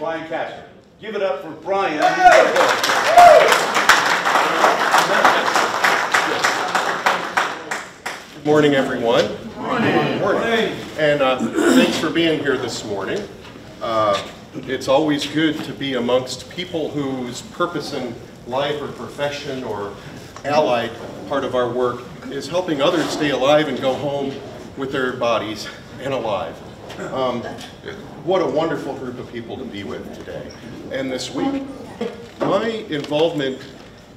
Brian Kasher. Give it up for Brian. Good morning, everyone. Morning. Morning. And uh, thanks for being here this morning. Uh, it's always good to be amongst people whose purpose in life or profession or allied part of our work is helping others stay alive and go home with their bodies and alive. Um, what a wonderful group of people to be with today and this week. My involvement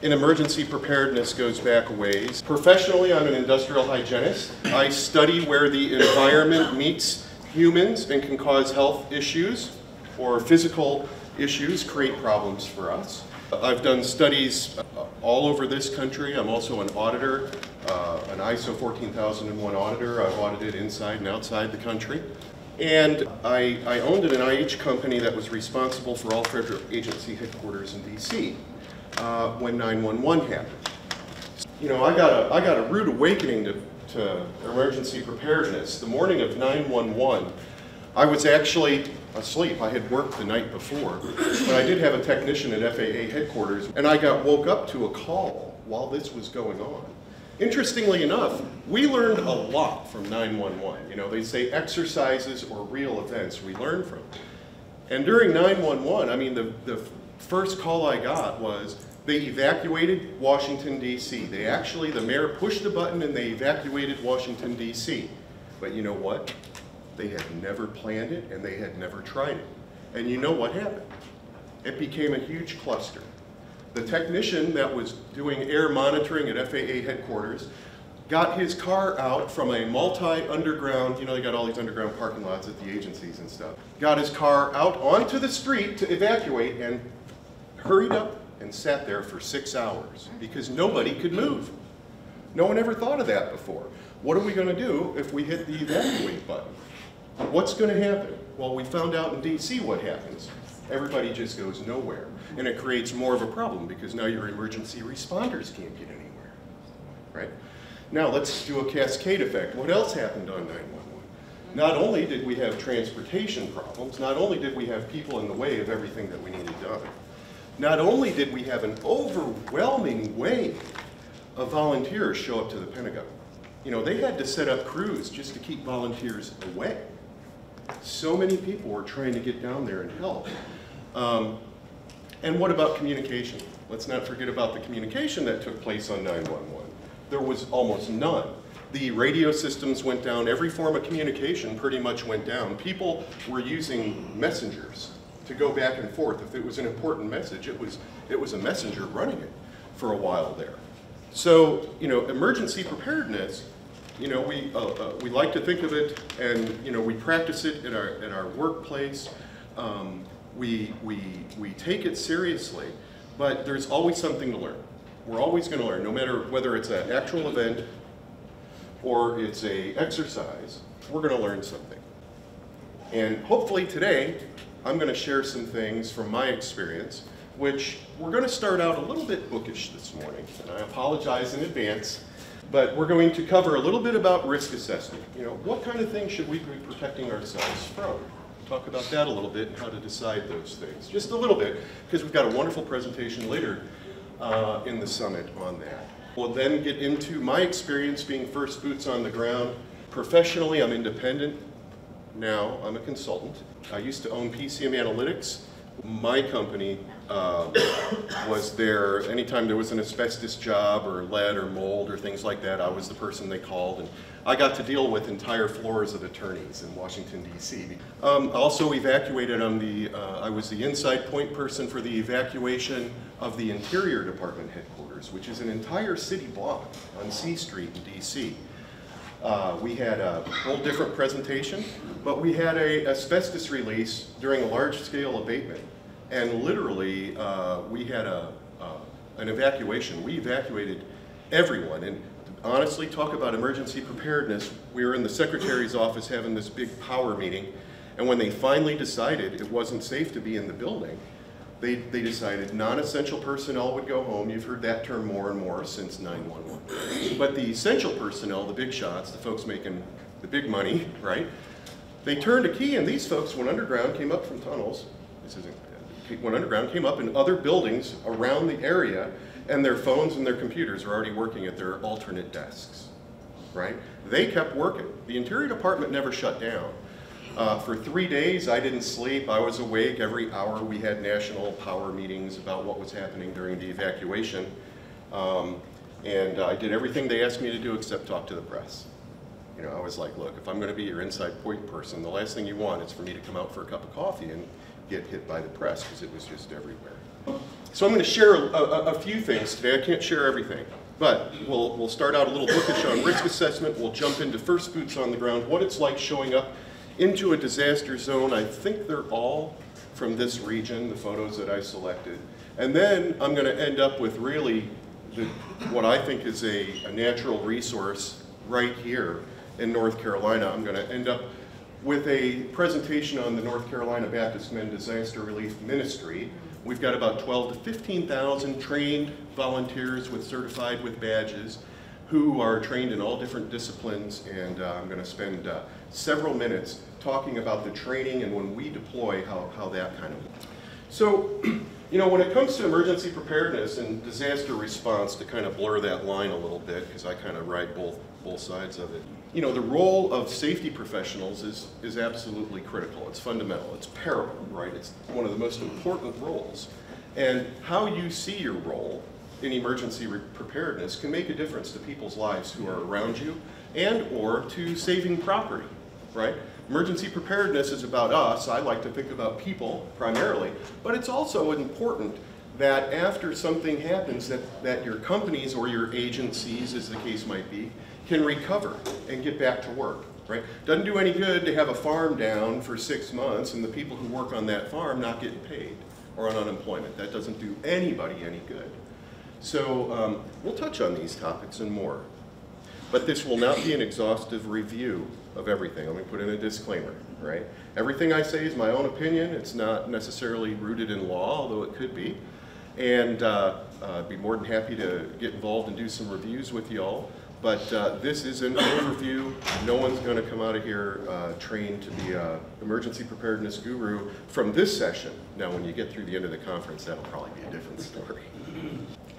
in emergency preparedness goes back a ways. Professionally, I'm an industrial hygienist. I study where the environment meets humans and can cause health issues or physical issues, create problems for us. I've done studies all over this country. I'm also an auditor, uh, an ISO 14001 auditor. I've audited inside and outside the country. And I, I owned an NIH company that was responsible for all federal agency headquarters in DC uh, when 911 happened. You know, I got a, I got a rude awakening to, to emergency preparedness. The morning of 911, I was actually asleep. I had worked the night before, but I did have a technician at FAA headquarters, and I got woke up to a call while this was going on. Interestingly enough, we learned a lot from 911. You know, they say exercises or real events we learn from. And during 911, I mean, the, the first call I got was they evacuated Washington, D.C. They actually, the mayor pushed the button and they evacuated Washington, D.C. But you know what? They had never planned it and they had never tried it. And you know what happened? It became a huge cluster. The technician that was doing air monitoring at FAA headquarters got his car out from a multi-underground, you know, they got all these underground parking lots at the agencies and stuff, got his car out onto the street to evacuate and hurried up and sat there for six hours because nobody could move. No one ever thought of that before. What are we going to do if we hit the evacuate button? What's going to happen? Well, we found out in DC what happens. Everybody just goes nowhere. And it creates more of a problem because now your emergency responders can't get anywhere. Right? Now let's do a cascade effect. What else happened on 911? Not only did we have transportation problems, not only did we have people in the way of everything that we needed done, not only did we have an overwhelming wave of volunteers show up to the Pentagon, you know, they had to set up crews just to keep volunteers away. So many people were trying to get down there and help. Um, and what about communication? Let's not forget about the communication that took place on 911. There was almost none. The radio systems went down, every form of communication pretty much went down. People were using messengers to go back and forth. If it was an important message, it was, it was a messenger running it for a while there. So, you know, emergency preparedness, you know, we, uh, uh, we like to think of it and, you know, we practice it in our, in our workplace. Um, we, we, we take it seriously, but there's always something to learn. We're always going to learn, no matter whether it's an actual event or it's a exercise, we're going to learn something. And hopefully today, I'm going to share some things from my experience, which we're going to start out a little bit bookish this morning, and I apologize in advance, but we're going to cover a little bit about risk assessment. You know, what kind of things should we be protecting ourselves from? Talk about that a little bit and how to decide those things. Just a little bit, because we've got a wonderful presentation later uh, in the summit on that. We'll then get into my experience being first boots on the ground. Professionally, I'm independent. Now, I'm a consultant. I used to own PCM Analytics. My company uh, was there anytime there was an asbestos job or lead or mold or things like that, I was the person they called. And I got to deal with entire floors of attorneys in Washington, D.C. Um, also evacuated on the, uh, I was the inside point person for the evacuation of the Interior Department headquarters, which is an entire city block on C Street in D.C. Uh, we had a whole different presentation, but we had a asbestos release during a large-scale abatement. And literally, uh, we had a, uh, an evacuation. We evacuated everyone. And honestly, talk about emergency preparedness. We were in the secretary's office having this big power meeting. And when they finally decided it wasn't safe to be in the building, they, they decided non-essential personnel would go home. You've heard that term more and more since 911. But the essential personnel, the big shots, the folks making the big money, right? They turned a key and these folks went underground, came up from tunnels, this isn't, uh, went underground, came up in other buildings around the area, and their phones and their computers are already working at their alternate desks, right? They kept working. The Interior Department never shut down. Uh, for three days, I didn't sleep. I was awake every hour. We had national power meetings about what was happening during the evacuation. Um, and I did everything they asked me to do except talk to the press. You know, I was like, look, if I'm going to be your inside point person, the last thing you want is for me to come out for a cup of coffee and get hit by the press because it was just everywhere. So I'm going to share a, a, a, few things today. I can't share everything, but we'll, we'll start out a little bookish on risk assessment. We'll jump into first boots on the ground, what it's like showing up into a disaster zone. I think they're all from this region, the photos that I selected. And then I'm going to end up with really the, what I think is a, a natural resource right here in North Carolina. I'm going to end up with a presentation on the North Carolina Baptist Men Disaster Relief Ministry. We've got about 12 to 15,000 trained volunteers with certified with badges who are trained in all different disciplines and uh, I'm going to spend uh, several minutes talking about the training and when we deploy how, how that kind of works. so you know when it comes to emergency preparedness and disaster response to kind of blur that line a little bit because I kind of ride both both sides of it you know the role of safety professionals is is absolutely critical. It's fundamental. It's paramount right? It's one of the most important roles. And how you see your role in emergency preparedness can make a difference to people's lives who are around you and or to saving property, right? Emergency preparedness is about us. I like to think about people primarily, but it's also important that after something happens that, that your companies or your agencies, as the case might be, can recover and get back to work, right? Doesn't do any good to have a farm down for six months and the people who work on that farm not getting paid or on unemployment. That doesn't do anybody any good. So um, we'll touch on these topics and more. But this will not be an exhaustive review of everything. Let me put in a disclaimer, right? Everything I say is my own opinion. It's not necessarily rooted in law, although it could be. And uh, uh, I'd be more than happy to get involved and do some reviews with y'all. But uh, this is an overview. No one's going to come out of here uh, trained to be an emergency preparedness guru from this session. Now, when you get through the end of the conference, that'll probably be a different story.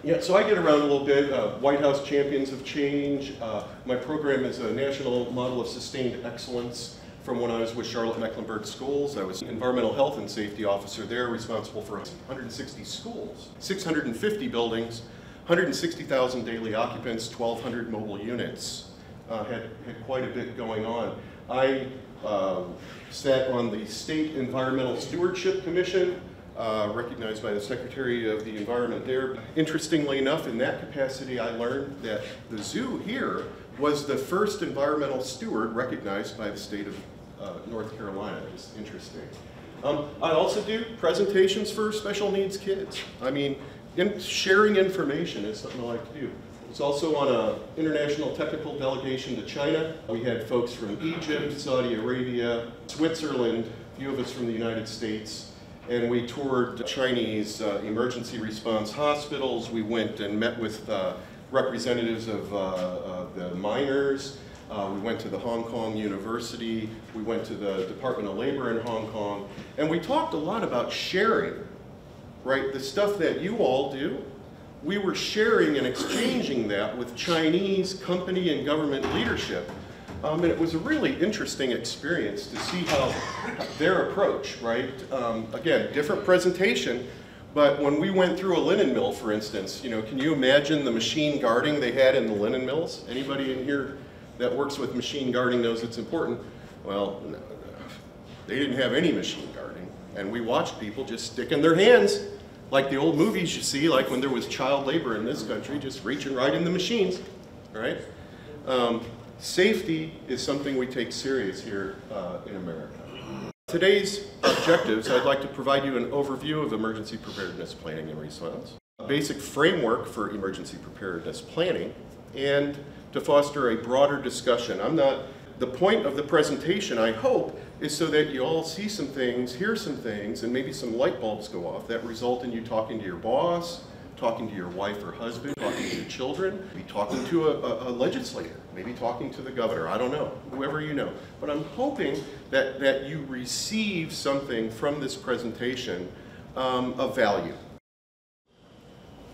Yeah, so I get around a little bit. Uh, White House Champions of Change. Uh, my program is a national model of sustained excellence from when I was with Charlotte Mecklenburg Schools. I was environmental health and safety officer there, responsible for 160 schools, 650 buildings, 160,000 daily occupants, 1,200 mobile units. Uh, had, had quite a bit going on. I uh, sat on the State Environmental Stewardship Commission, uh, recognized by the Secretary of the Environment there. Interestingly enough, in that capacity, I learned that the zoo here was the first environmental steward recognized by the state of uh, North Carolina. Just interesting. Um, I also do presentations for special needs kids. I mean, in sharing information is something I like to do. It's also on an international technical delegation to China. We had folks from Egypt, Saudi Arabia, Switzerland, a few of us from the United States, and we toured Chinese uh, emergency response hospitals. We went and met with uh, representatives of uh, the miners. Uh, we went to the Hong Kong University. We went to the Department of Labor in Hong Kong. And we talked a lot about sharing, right? The stuff that you all do. We were sharing and exchanging that with Chinese company and government leadership um, and it was a really interesting experience to see how their approach, right? Um, again, different presentation, but when we went through a linen mill, for instance, you know, can you imagine the machine guarding they had in the linen mills? Anybody in here that works with machine guarding knows it's important. Well, they didn't have any machine guarding, and we watched people just sticking their hands like the old movies you see, like when there was child labor in this country, just reaching right in the machines, right? Um, Safety is something we take serious here uh, in America. Today's objectives, I'd like to provide you an overview of emergency preparedness planning and response, a basic framework for emergency preparedness planning, and to foster a broader discussion. I'm not, the point of the presentation, I hope, is so that you all see some things, hear some things, and maybe some light bulbs go off that result in you talking to your boss, talking to your wife or husband, talking to your children, maybe talking to a, a- a legislator, maybe talking to the governor, I don't know, whoever you know. But I'm hoping that, that you receive something from this presentation um, of value.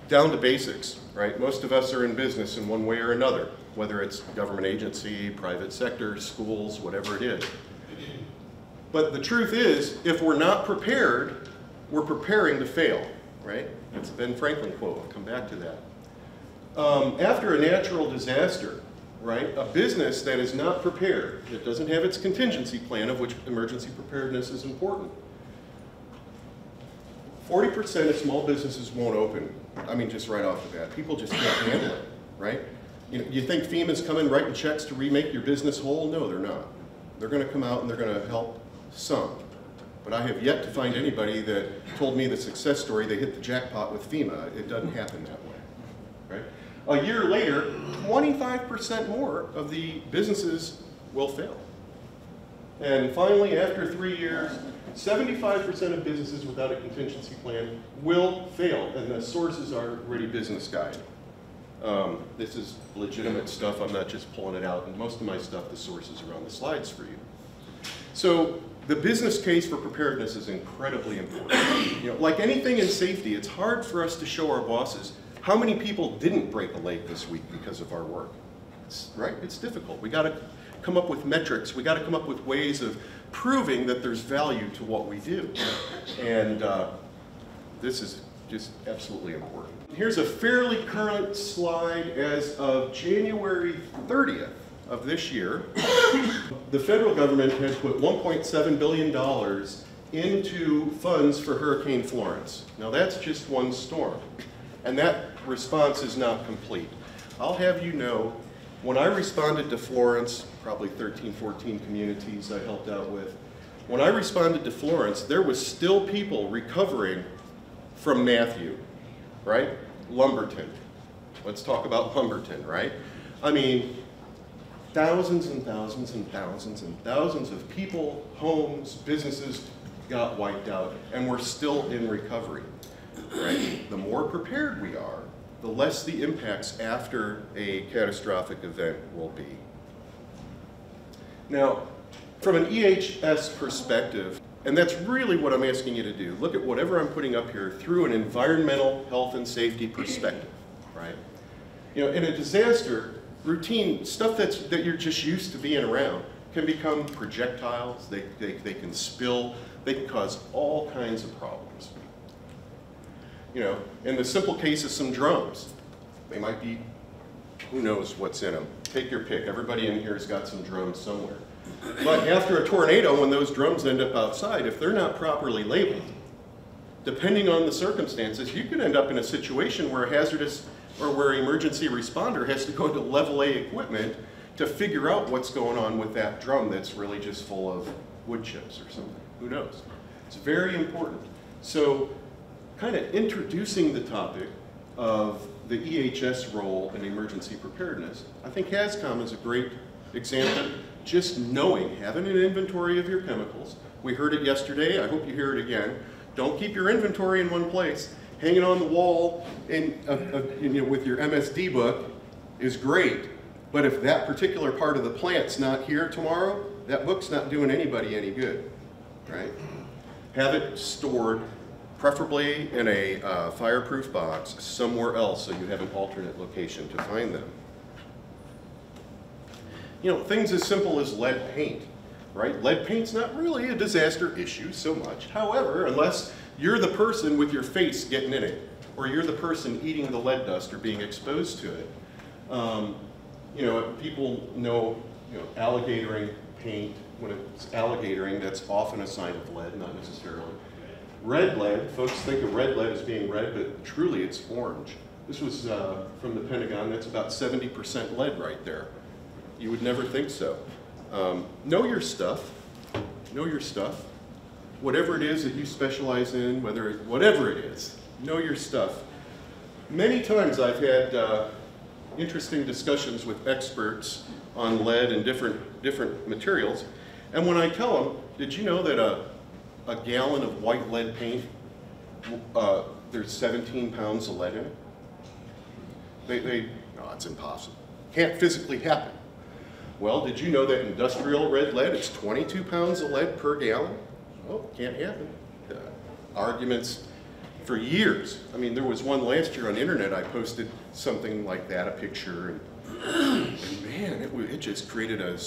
Down to basics, right? Most of us are in business in one way or another, whether it's government agency, private sector, schools, whatever it is. But the truth is, if we're not prepared, we're preparing to fail, right? That's a Ben Franklin quote. I'll come back to that. Um, after a natural disaster, right, a business that is not prepared, that doesn't have its contingency plan, of which emergency preparedness is important, 40% of small businesses won't open. I mean, just right off the bat. People just can't handle it, right? You, know, you think FEMA's coming writing checks to remake your business whole? No, they're not. They're going to come out and they're going to help some. But I have yet to find anybody that told me the success story, they hit the jackpot with FEMA. It doesn't happen that way, right? A year later, 25% more of the businesses will fail. And finally, after three years, 75% of businesses without a contingency plan will fail, and the sources are Ready Business Guide. Um, this is legitimate stuff, I'm not just pulling it out, and most of my stuff, the sources are on the slides for you. So the business case for preparedness is incredibly important. You know, like anything in safety, it's hard for us to show our bosses how many people didn't break a leg this week because of our work. It's, right? It's difficult. We got to come up with metrics. We got to come up with ways of proving that there's value to what we do. And uh, this is just absolutely important. Here's a fairly current slide as of January 30th of this year. the federal government had put $1.7 billion into funds for Hurricane Florence. Now that's just one storm. And that response is not complete. I'll have you know, when I responded to Florence, probably 13, 14 communities I helped out with, when I responded to Florence, there was still people recovering from Matthew, right? Lumberton. Let's talk about Lumberton, right? I mean, thousands and thousands and thousands and thousands of people, homes, businesses got wiped out, and we're still in recovery. Right? The more prepared we are, the less the impacts after a catastrophic event will be. Now, from an EHS perspective, and that's really what I'm asking you to do, look at whatever I'm putting up here through an environmental health and safety perspective, right? You know, in a disaster, routine stuff that's, that you're just used to being around can become projectiles, they, they, they can spill, they can cause all kinds of problems. You know, in the simple case of some drums, they might be, who knows what's in them. Take your pick, everybody in here has got some drums somewhere. But after a tornado, when those drums end up outside, if they're not properly labeled, depending on the circumstances, you could end up in a situation where hazardous or where emergency responder has to go to level A equipment to figure out what's going on with that drum that's really just full of wood chips or something. Who knows? It's very important. So kind of introducing the topic of the EHS role in emergency preparedness, I think HAZCOM is a great example. Just knowing, having an inventory of your chemicals. We heard it yesterday, I hope you hear it again. Don't keep your inventory in one place hanging on the wall in, you know, with your MSD book is great, but if that particular part of the plant's not here tomorrow, that book's not doing anybody any good, right? Have it stored, preferably in a uh, fireproof box, somewhere else so you have an alternate location to find them. You know, things as simple as lead paint, right? Lead paint's not really a disaster issue so much. However, unless you're the person with your face getting in it, or you're the person eating the lead dust or being exposed to it. Um, you know, people know, you know, alligatoring paint, when it's alligatoring, that's often a sign of lead, not necessarily. Red lead, folks think of red lead as being red, but truly it's orange. This was uh, from the Pentagon, that's about 70% lead right there. You would never think so. Um, know your stuff, know your stuff whatever it is that you specialize in, whether whatever it is, know your stuff. Many times I've had uh, interesting discussions with experts on lead and different, different materials, and when I tell them, did you know that a, a gallon of white lead paint uh, there's 17 pounds of lead in it? They, they, no, it's impossible. Can't physically happen. Well, did you know that industrial red lead is 22 pounds of lead per gallon? Oh, can't happen. Uh, arguments for years. I mean, there was one last year on the internet, I posted something like that, a picture, and, and man, it, it just created a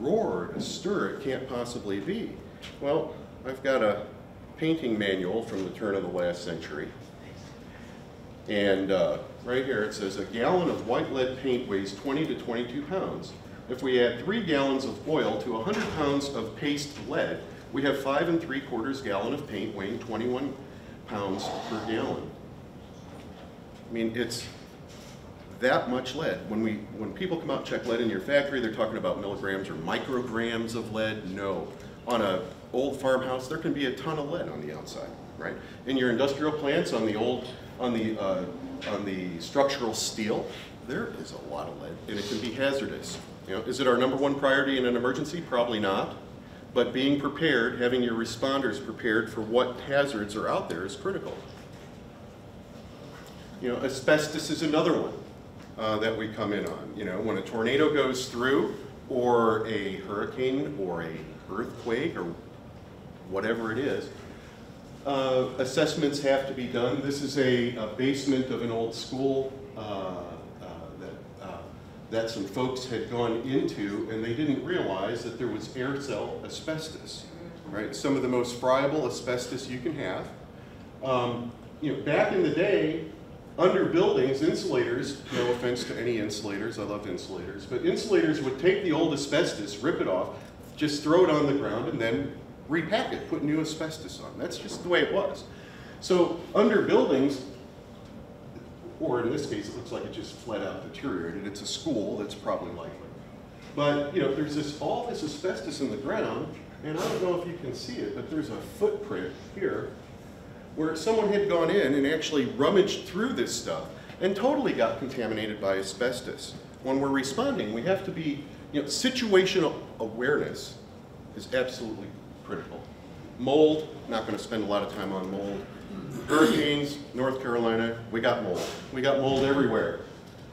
roar, a stir it can't possibly be. Well, I've got a painting manual from the turn of the last century. And uh, right here it says a gallon of white lead paint weighs 20 to 22 pounds. If we add three gallons of oil to 100 pounds of paste lead, we have five and three quarters gallon of paint weighing 21 pounds per gallon. I mean, it's that much lead. When we, when people come out and check lead in your factory, they're talking about milligrams or micrograms of lead. No. On an old farmhouse, there can be a ton of lead on the outside, right? In your industrial plants, on the old, on the, uh, on the structural steel, there is a lot of lead, and it can be hazardous. You know, is it our number one priority in an emergency? Probably not. But being prepared, having your responders prepared for what hazards are out there is critical. You know, asbestos is another one uh, that we come in on. You know, when a tornado goes through, or a hurricane, or a earthquake, or whatever it is, uh, assessments have to be done. This is a, a basement of an old school uh, that some folks had gone into, and they didn't realize that there was air cell asbestos, right? Some of the most friable asbestos you can have. Um, you know, back in the day, under buildings, insulators, no offense to any insulators, I love insulators, but insulators would take the old asbestos, rip it off, just throw it on the ground, and then repack it, put new asbestos on. That's just the way it was. So under buildings, or in this case, it looks like it just flat out deteriorated. It's a school, that's probably likely. But, you know, there's this, all this asbestos in the ground, and I don't know if you can see it, but there's a footprint here where someone had gone in and actually rummaged through this stuff and totally got contaminated by asbestos. When we're responding, we have to be, you know, situational awareness is absolutely critical. Mold, not going to spend a lot of time on mold. Hurricanes, North Carolina, we got mold. We got mold everywhere.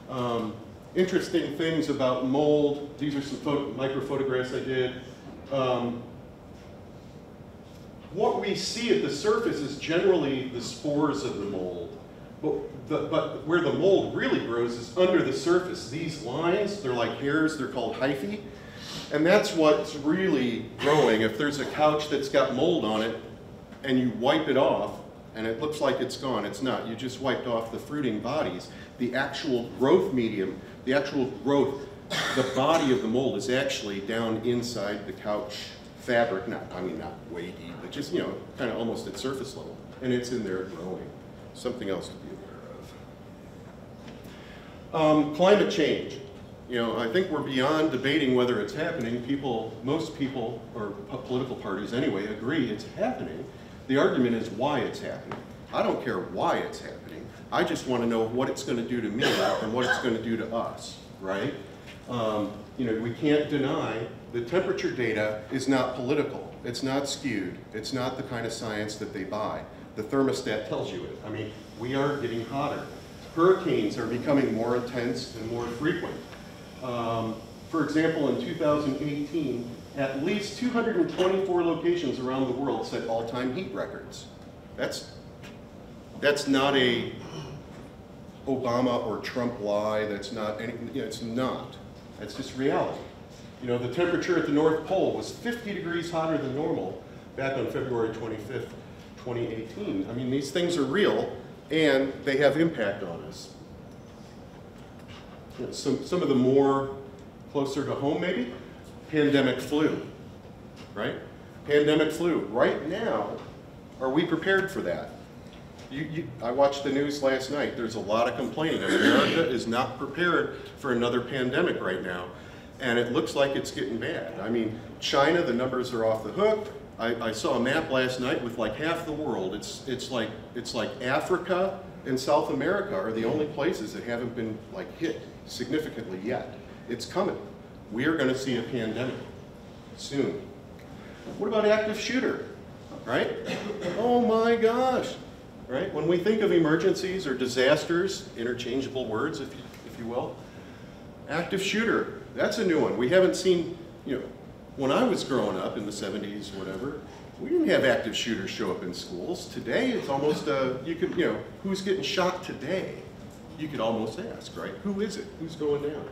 Um, interesting things about mold. These are some photo, micro photographs I did. Um, what we see at the surface is generally the spores of the mold. But, the, but where the mold really grows is under the surface. These lines, they're like hairs, they're called hyphae. And that's what's really growing. If there's a couch that's got mold on it and you wipe it off and it looks like it's gone, it's not. You just wiped off the fruiting bodies. The actual growth medium, the actual growth, the body of the mold is actually down inside the couch fabric, not, I mean, not way deep, but just, you know, kind of almost at surface level. And it's in there growing. Something else to be aware of. Um, climate change. You know, I think we're beyond debating whether it's happening. People, most people, or political parties anyway, agree it's happening. The argument is why it's happening. I don't care why it's happening. I just want to know what it's going to do to me and what it's going to do to us, right? Um, you know, we can't deny the temperature data is not political. It's not skewed. It's not the kind of science that they buy. The thermostat tells you it. I mean, we are getting hotter. Hurricanes are becoming more intense and more frequent. Um, for example, in 2018, at least 224 locations around the world set all-time heat records. That's, that's not a Obama or Trump lie. That's not any, you know, it's not. That's just reality. You know, the temperature at the North Pole was 50 degrees hotter than normal back on February 25th, 2018. I mean, these things are real and they have impact on us. You know, some, some of the more closer to home maybe, pandemic flu, right? Pandemic flu. Right now, are we prepared for that? You, you, I watched the news last night. There's a lot of complaining. America is not prepared for another pandemic right now. And it looks like it's getting bad. I mean, China, the numbers are off the hook. I, I saw a map last night with like half the world. It's, it's, like, it's like Africa and South America are the only places that haven't been like hit significantly yet. It's coming. We are going to see a pandemic soon. What about active shooter? Right? Oh my gosh. right? When we think of emergencies or disasters, interchangeable words, if you, if you will, active shooter, that's a new one. We haven't seen, you know, when I was growing up in the 70s, whatever, we didn't have active shooters show up in schools. Today, it's almost, a, you could, you know, who's getting shot today? You could almost ask, right? Who is it? Who's going down?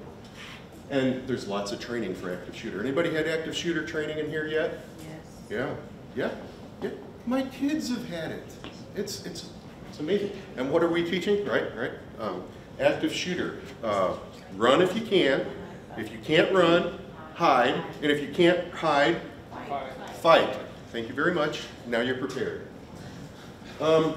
And there's lots of training for active shooter. Anybody had active shooter training in here yet? Yes. Yeah, yeah, yeah. My kids have had it. It's, it's, it's amazing. And what are we teaching? Right, right. Um, active shooter. Uh, run if you can. If you can't run, hide. And if you can't hide, fight. Thank you very much. Now you're prepared. Um,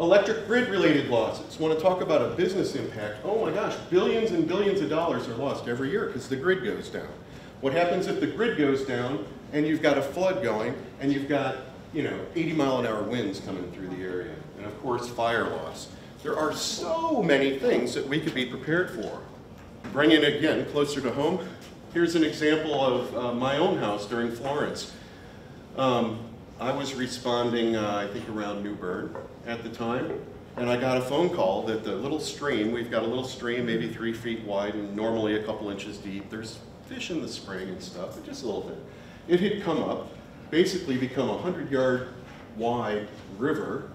electric grid related losses. Want to talk about a business impact? Oh my gosh, billions and billions of dollars are lost every year because the grid goes down. What happens if the grid goes down and you've got a flood going and you've got, you know, 80 mile an hour winds coming through the area? And of course, fire loss. There are so many things that we could be prepared for. Bringing it again closer to home, here's an example of uh, my own house during Florence. Um, I was responding, uh, I think around New Bern at the time, and I got a phone call that the little stream, we've got a little stream maybe three feet wide and normally a couple inches deep. There's fish in the spring and stuff, but just a little bit. It had come up, basically become a 100 yard wide river,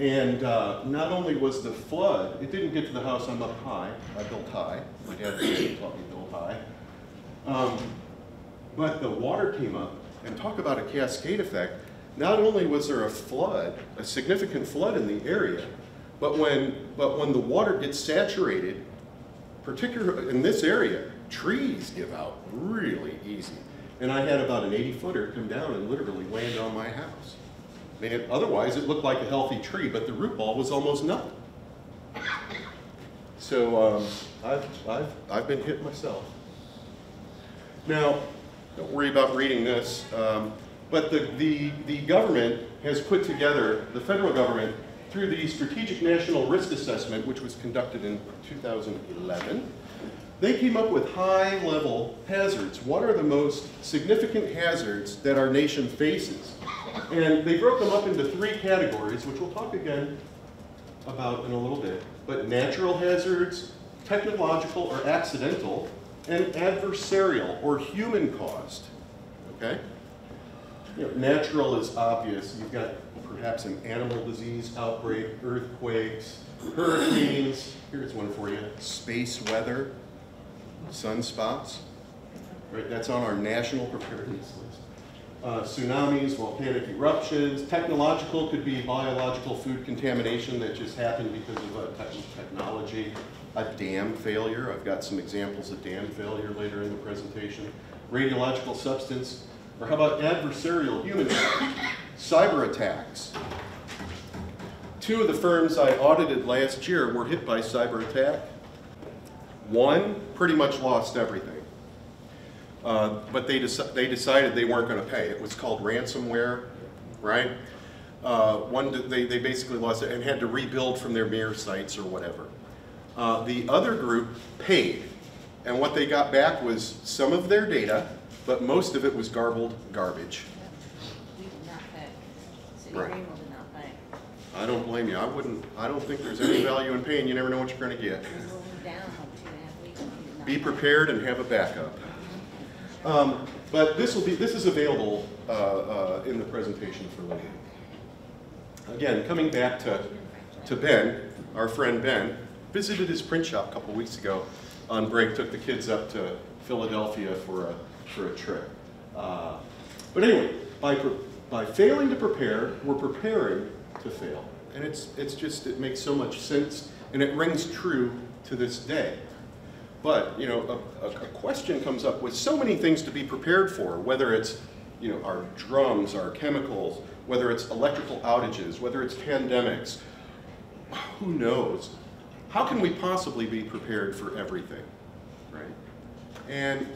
and uh, not only was the flood, it didn't get to the house, I'm up high, I built high, my dad taught me to build high. Um, but the water came up, and talk about a cascade effect. Not only was there a flood, a significant flood in the area, but when, but when the water gets saturated, particularly in this area, trees give out really easy. And I had about an 80 footer come down and literally land on my house. I mean, otherwise it looked like a healthy tree, but the root ball was almost nothing. So um, I've, I've, I've been hit myself. Now, don't worry about reading this, um, but the, the, the government has put together, the federal government, through the Strategic National Risk Assessment, which was conducted in 2011, they came up with high-level hazards. What are the most significant hazards that our nation faces? And they broke them up into three categories, which we'll talk again about in a little bit. But natural hazards, technological or accidental, and adversarial or human caused. Okay? You know, natural is obvious. You've got perhaps an animal disease outbreak, earthquakes, hurricanes. Here's one for you. Space weather, sunspots. Right, that's on our national preparedness list. Uh, tsunamis, volcanic eruptions. Technological could be biological food contamination that just happened because of uh, tech- technology. A dam failure. I've got some examples of dam failure later in the presentation. Radiological substance. Or how about adversarial human cyber attacks? Two of the firms I audited last year were hit by cyber attack. One pretty much lost everything. Uh, but they, they decided they weren't going to pay. It was called ransomware, right? Uh, one, they, they basically lost it and had to rebuild from their mirror sites or whatever. Uh, the other group paid, and what they got back was some of their data, but most of it was garbled garbage. We did not pay. City Right. Greenville did not pay. I don't blame you. I wouldn't. I don't think there's any value in paying. You never know what you're going to get. We rolled down two and a half weeks. we did not Be pay. prepared and have a backup. Um, but this will be, this is available uh, uh, in the presentation for later. Again, coming back to, to Ben, our friend Ben, visited his print shop a couple weeks ago on break, took the kids up to Philadelphia for a, for a trip. Uh, but anyway, by, by failing to prepare, we're preparing to fail. And it's, it's just, it makes so much sense, and it rings true to this day. But, you know, a, a, a question comes up with so many things to be prepared for, whether it's, you know, our drums, our chemicals, whether it's electrical outages, whether it's pandemics, who knows? How can we possibly be prepared for everything, right? And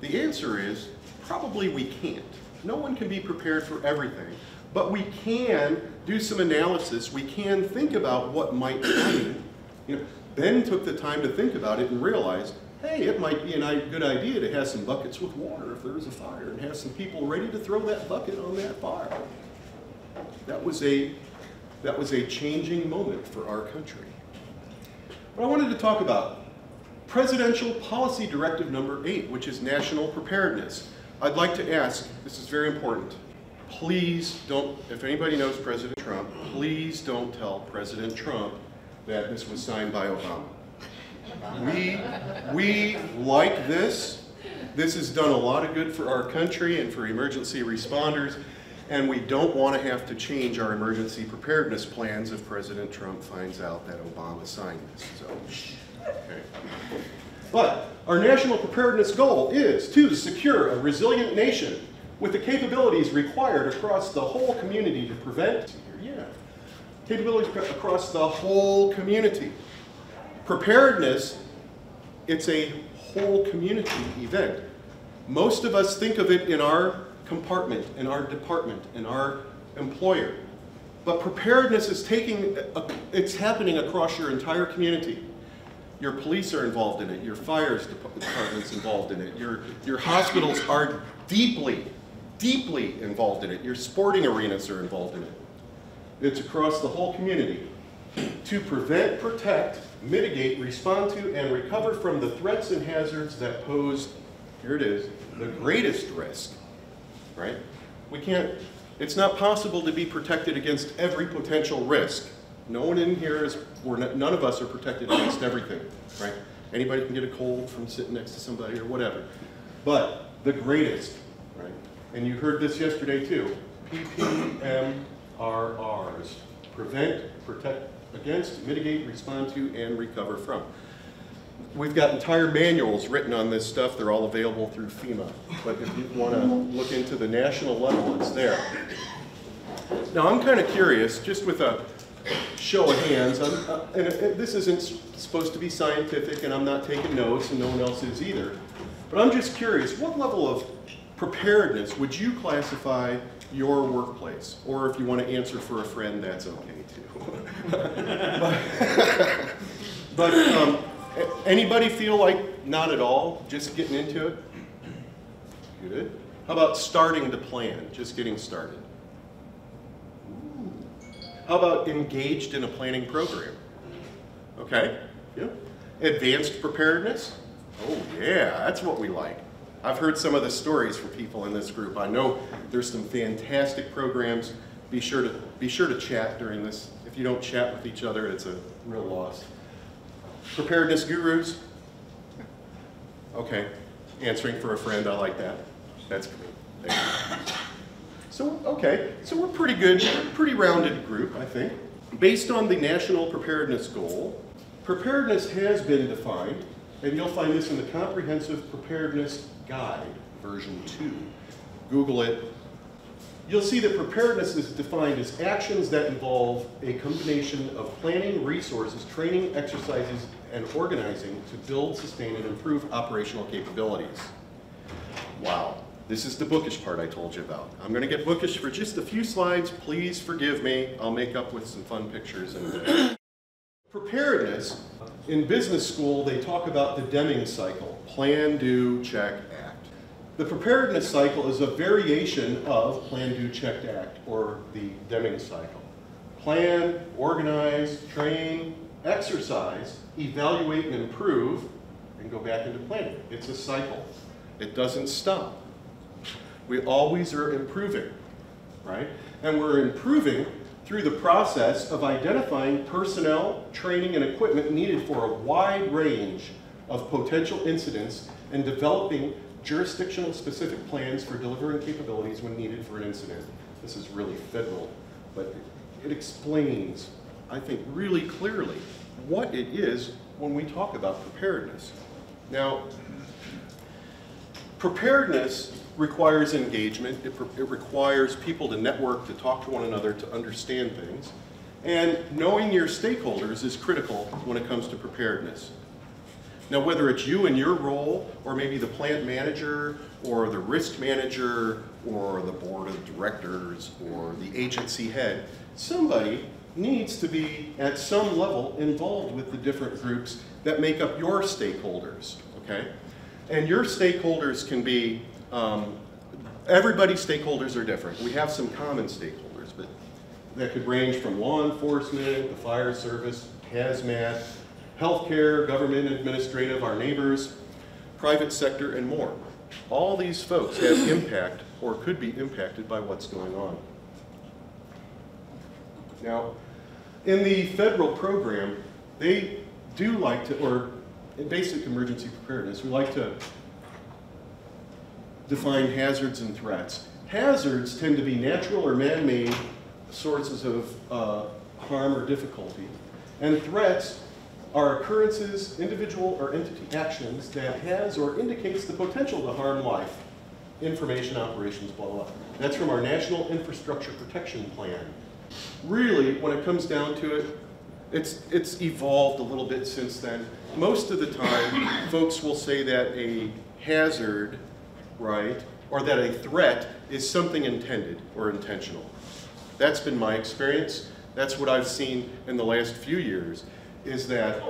the answer is probably we can't. No one can be prepared for everything, but we can do some analysis. We can think about what might happen. You know, Ben took the time to think about it and realized, hey, it might be a good idea to have some buckets with water if there is a fire and have some people ready to throw that bucket on that fire. That was a That was a changing moment for our country. What I wanted to talk about Presidential Policy Directive Number 8, which is national preparedness. I'd like to ask, this is very important, please don't, if anybody knows President Trump, please don't tell President Trump that this was signed by Obama. We, we like this. This has done a lot of good for our country and for emergency responders, and we don't want to have to change our emergency preparedness plans if President Trump finds out that Obama signed this. So, okay. But our national preparedness goal is to secure a resilient nation with the capabilities required across the whole community to prevent, yeah, capabilities across the whole community. Preparedness, it's a whole community event. Most of us think of it in our compartment, in our department, in our employer. But preparedness is taking, uh, it's happening across your entire community. Your police are involved in it, your fire department's involved in it, your, your hospitals are deeply, deeply involved in it, your sporting arenas are involved in it. It's across the whole community to prevent, protect, mitigate, respond to, and recover from the threats and hazards that pose, here it is, the greatest risk, right? We can't, it's not possible to be protected against every potential risk. No one in here is, we're not, none of us are protected against everything, right? Anybody can get a cold from sitting next to somebody or whatever. But the greatest, right? And you heard this yesterday too, PPMRRs, prevent, protect against, mitigate, respond to, and recover from. We've got entire manuals written on this stuff. They're all available through FEMA. But if you want to look into the national level, it's there. Now, I'm kind of curious, just with a show of hands, uh, and it, this isn't supposed to be scientific, and I'm not taking notes, and no one else is either. But I'm just curious, what level of preparedness would you classify your workplace? Or if you want to answer for a friend, that's okay too. but but um, anybody feel like not at all, just getting into it? Good. How about starting to plan, just getting started? How about engaged in a planning program? Okay, yeah. Advanced preparedness? Oh yeah, that's what we like. I've heard some of the stories from people in this group. I know there's some fantastic programs. Be sure to be sure to chat during this. If you don't chat with each other, it's a real loss. Preparedness gurus? Okay, answering for a friend, I like that. That's great. So, okay, so we're pretty good, pretty rounded group, I think. Based on the national preparedness goal, preparedness has been defined, and you'll find this in the Comprehensive Preparedness Guide, version 2. Google it. You'll see that preparedness is defined as actions that involve a combination of planning, resources, training, exercises, and organizing to build, sustain, and improve operational capabilities. Wow. This is the bookish part I told you about. I'm going to get bookish for just a few slides. Please forgive me. I'll make up with some fun pictures. Preparedness, in business school, they talk about the Deming cycle. Plan, do, check, act. The preparedness cycle is a variation of plan, do, check, act, or the Deming cycle. Plan, organize, train, exercise, evaluate and improve, and go back into planning. It's a cycle. It doesn't stop. We always are improving, right? And we're improving through the process of identifying personnel, training, and equipment needed for a wide range of potential incidents and developing jurisdictional specific plans for delivering capabilities when needed for an incident. This is really federal, but it explains, I think, really clearly what it is when we talk about preparedness. Now, preparedness requires engagement. It, it, requires people to network, to talk to one another, to understand things. And knowing your stakeholders is critical when it comes to preparedness. Now, whether it's you in your role, or maybe the plant manager, or the risk manager, or the board of directors, or the agency head, somebody needs to be at some level involved with the different groups that make up your stakeholders, okay? And your stakeholders can be um, everybody's stakeholders are different. We have some common stakeholders, but that could range from law enforcement, the fire service, hazmat, healthcare, government administrative, our neighbors, private sector, and more. All these folks have impact or could be impacted by what's going on. Now, in the federal program, they do like to, or in basic emergency preparedness, we like to define hazards and threats. Hazards tend to be natural or man-made sources of uh, harm or difficulty. And threats are occurrences, individual or entity actions that has or indicates the potential to harm life, information, operations, blah, blah, blah. That's from our National Infrastructure Protection Plan. Really, when it comes down to it, it's, it's evolved a little bit since then. Most of the time, folks will say that a hazard, right, or that a threat is something intended or intentional. That's been my experience. That's what I've seen in the last few years, is that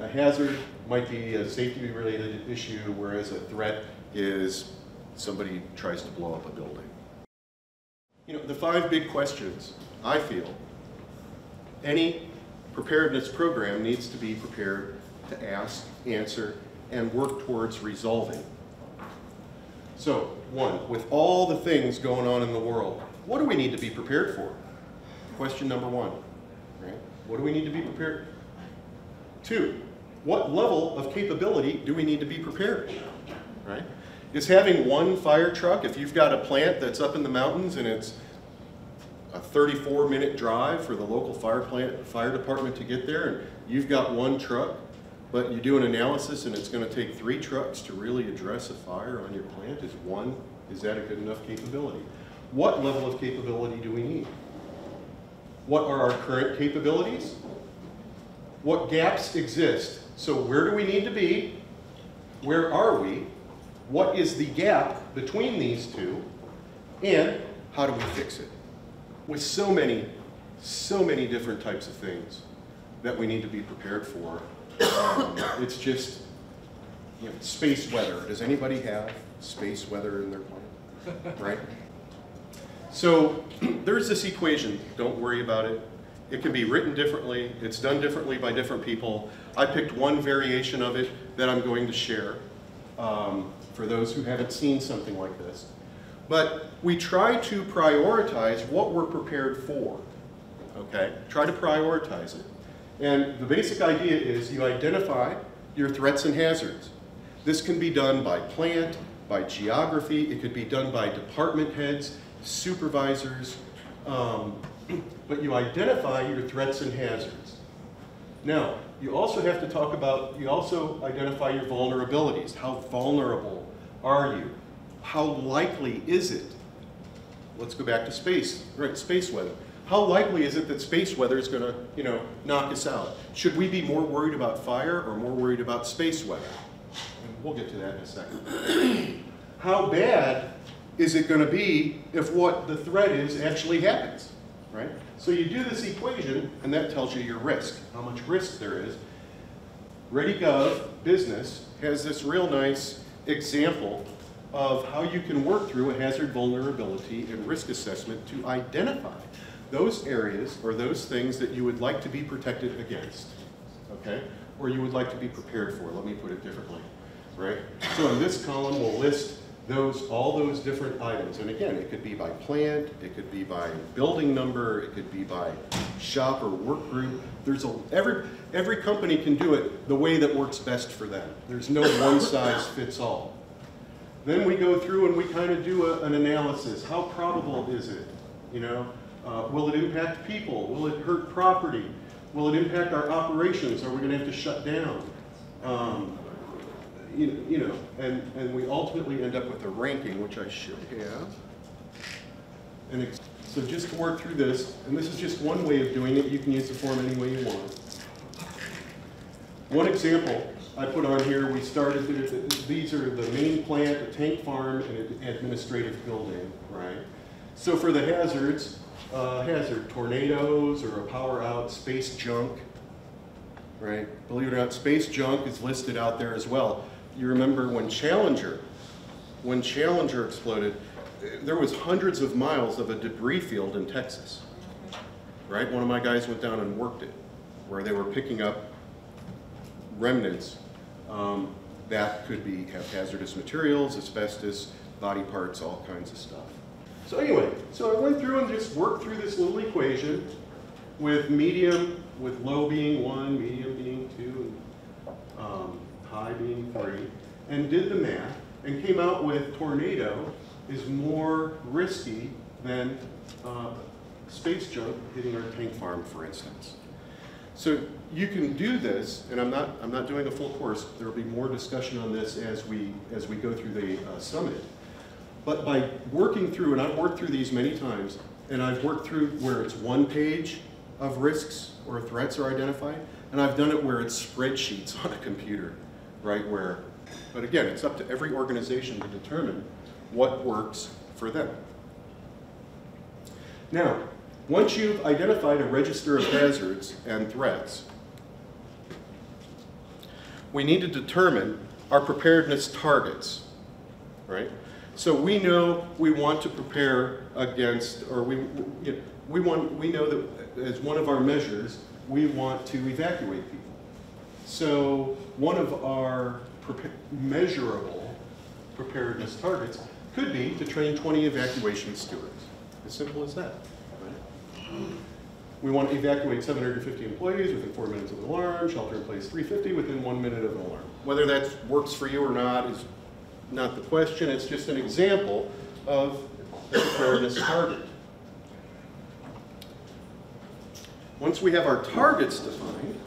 a hazard might be a safety-related issue, whereas a threat is somebody tries to blow up a building. You know, the five big questions, I feel, any preparedness program needs to be prepared to ask, answer, and work towards resolving. So, one, with all the things going on in the world, what do we need to be prepared for? Question number one, right? What do we need to be prepared? Two, what level of capability do we need to be prepared, right? Is having one fire truck, if you've got a plant that's up in the mountains and it's a 34 minute drive for the local fire plant, fire department to get there, and you've got one truck, but you do an analysis and it's gonna take three trucks to really address a fire on your plant, is one, is that a good enough capability? What level of capability do we need? What are our current capabilities? What gaps exist? So where do we need to be? Where are we? What is the gap between these two? And how do we fix it? With so many, so many different types of things that we need to be prepared for. Um, it's just, you know, space weather. Does anybody have space weather in their plan? Right? So there's this equation. Don't worry about it. It can be written differently. It's done differently by different people. I picked one variation of it that I'm going to share um, for those who haven't seen something like this. But we try to prioritize what we're prepared for. Okay? Try to prioritize it. And the basic idea is you identify your threats and hazards. This can be done by plant, by geography, it could be done by department heads, supervisors, um, but you identify your threats and hazards. Now, you also have to talk about, you also identify your vulnerabilities. How vulnerable are you? How likely is it? Let's go back to space, right, space weather. How likely is it that space weather is going to, you know, knock us out? Should we be more worried about fire or more worried about space weather? And we'll get to that in a second. How bad is it going to be if what the threat is actually happens, right? So you do this equation, and that tells you your risk, how much risk there is. ReadyGov Business has this real nice example of how you can work through a hazard vulnerability and risk assessment to identify those areas or those things that you would like to be protected against, okay? Or you would like to be prepared for, let me put it differently, right? So in this column, we'll list those, all those different items. And again, it could be by plant, it could be by building number, it could be by shop or work group. There's a, every, every company can do it the way that works best for them. There's no one size fits all. Then we go through and we kind of do a, an analysis. How probable is it? You know, uh, will it impact people? Will it hurt property? Will it impact our operations? Are we going to have to shut down? Um, you, you know, and, and we ultimately end up with a ranking, which I should have. And so just to work through this, and this is just one way of doing it, you can use the form any way you want. One example I put on here, we started, these are the main plant, a tank farm, and an administrative building, right? So for the hazards, uh, hazard, tornadoes or a power out, space junk, right? Believe it or not, space junk is listed out there as well. You remember when Challenger, when Challenger exploded, there was hundreds of miles of a debris field in Texas. right? One of my guys went down and worked it, where they were picking up remnants um, that could be, hazardous materials, asbestos, body parts, all kinds of stuff. So anyway, so I went through and just worked through this little equation with medium, with low being one, medium being two, and um, high being three, and did the math, and came out with tornado is more risky than uh, space junk hitting our tank farm, for instance. So you can do this, and I'm not, I'm not doing a full course. There will be more discussion on this as we, as we go through the uh, summit. But by working through, and I've worked through these many times, and I've worked through where it's one page of risks or threats are identified, and I've done it where it's spreadsheets on a computer, right, where, but again, it's up to every organization to determine what works for them. Now, once you've identified a register of hazards and threats, we need to determine our preparedness targets, right? So we know we want to prepare against, or we, we want, we know that as one of our measures, we want to evacuate people. So one of our prepa- measurable preparedness targets could be to train 20 evacuation stewards. As simple as that. We want to evacuate 750 employees within four minutes of an alarm, shelter in place 350 within one minute of an alarm. Whether that works for you or not is not the question, it's just an example of a preparedness target. Once we have our targets defined,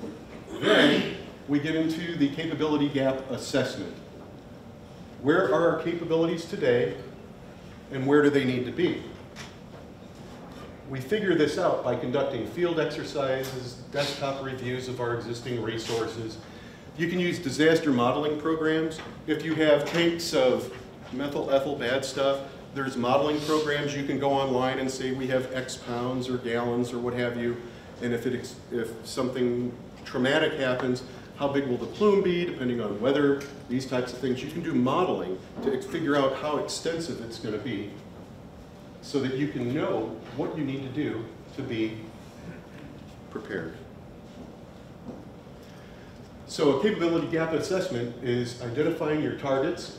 then we get into the capability gap assessment. Where are our capabilities today and where do they need to be? We figure this out by conducting field exercises, desktop reviews of our existing resources. You can use disaster modeling programs. If you have tanks of methyl ethyl bad stuff, there's modeling programs. You can go online and say we have X pounds or gallons or what have you. And if, it, if something traumatic happens, how big will the plume be, depending on weather, these types of things. You can do modeling to figure out how extensive it's going to be so that you can know what you need to do to be prepared. So a capability gap assessment is identifying your targets,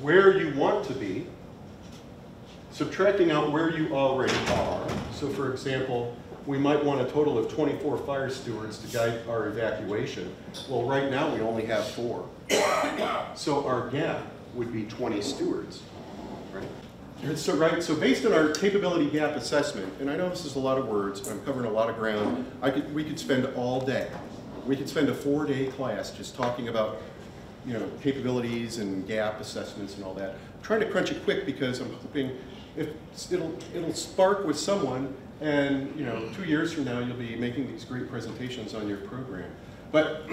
where you want to be, subtracting out where you already are. So for example, we might want a total of 24 fire stewards to guide our evacuation. Well, right now, we only have four. So our gap would be 20 stewards, right? So, right, so based on our capability gap assessment, and I know this is a lot of words, I'm covering a lot of ground, I could, we could spend all day. We could spend a four-day class just talking about, you know, capabilities and gap assessments and all that. I'm trying to crunch it quick because I'm hoping if, it'll, it'll spark with someone and, you know, two years from now, you'll be making these great presentations on your program. But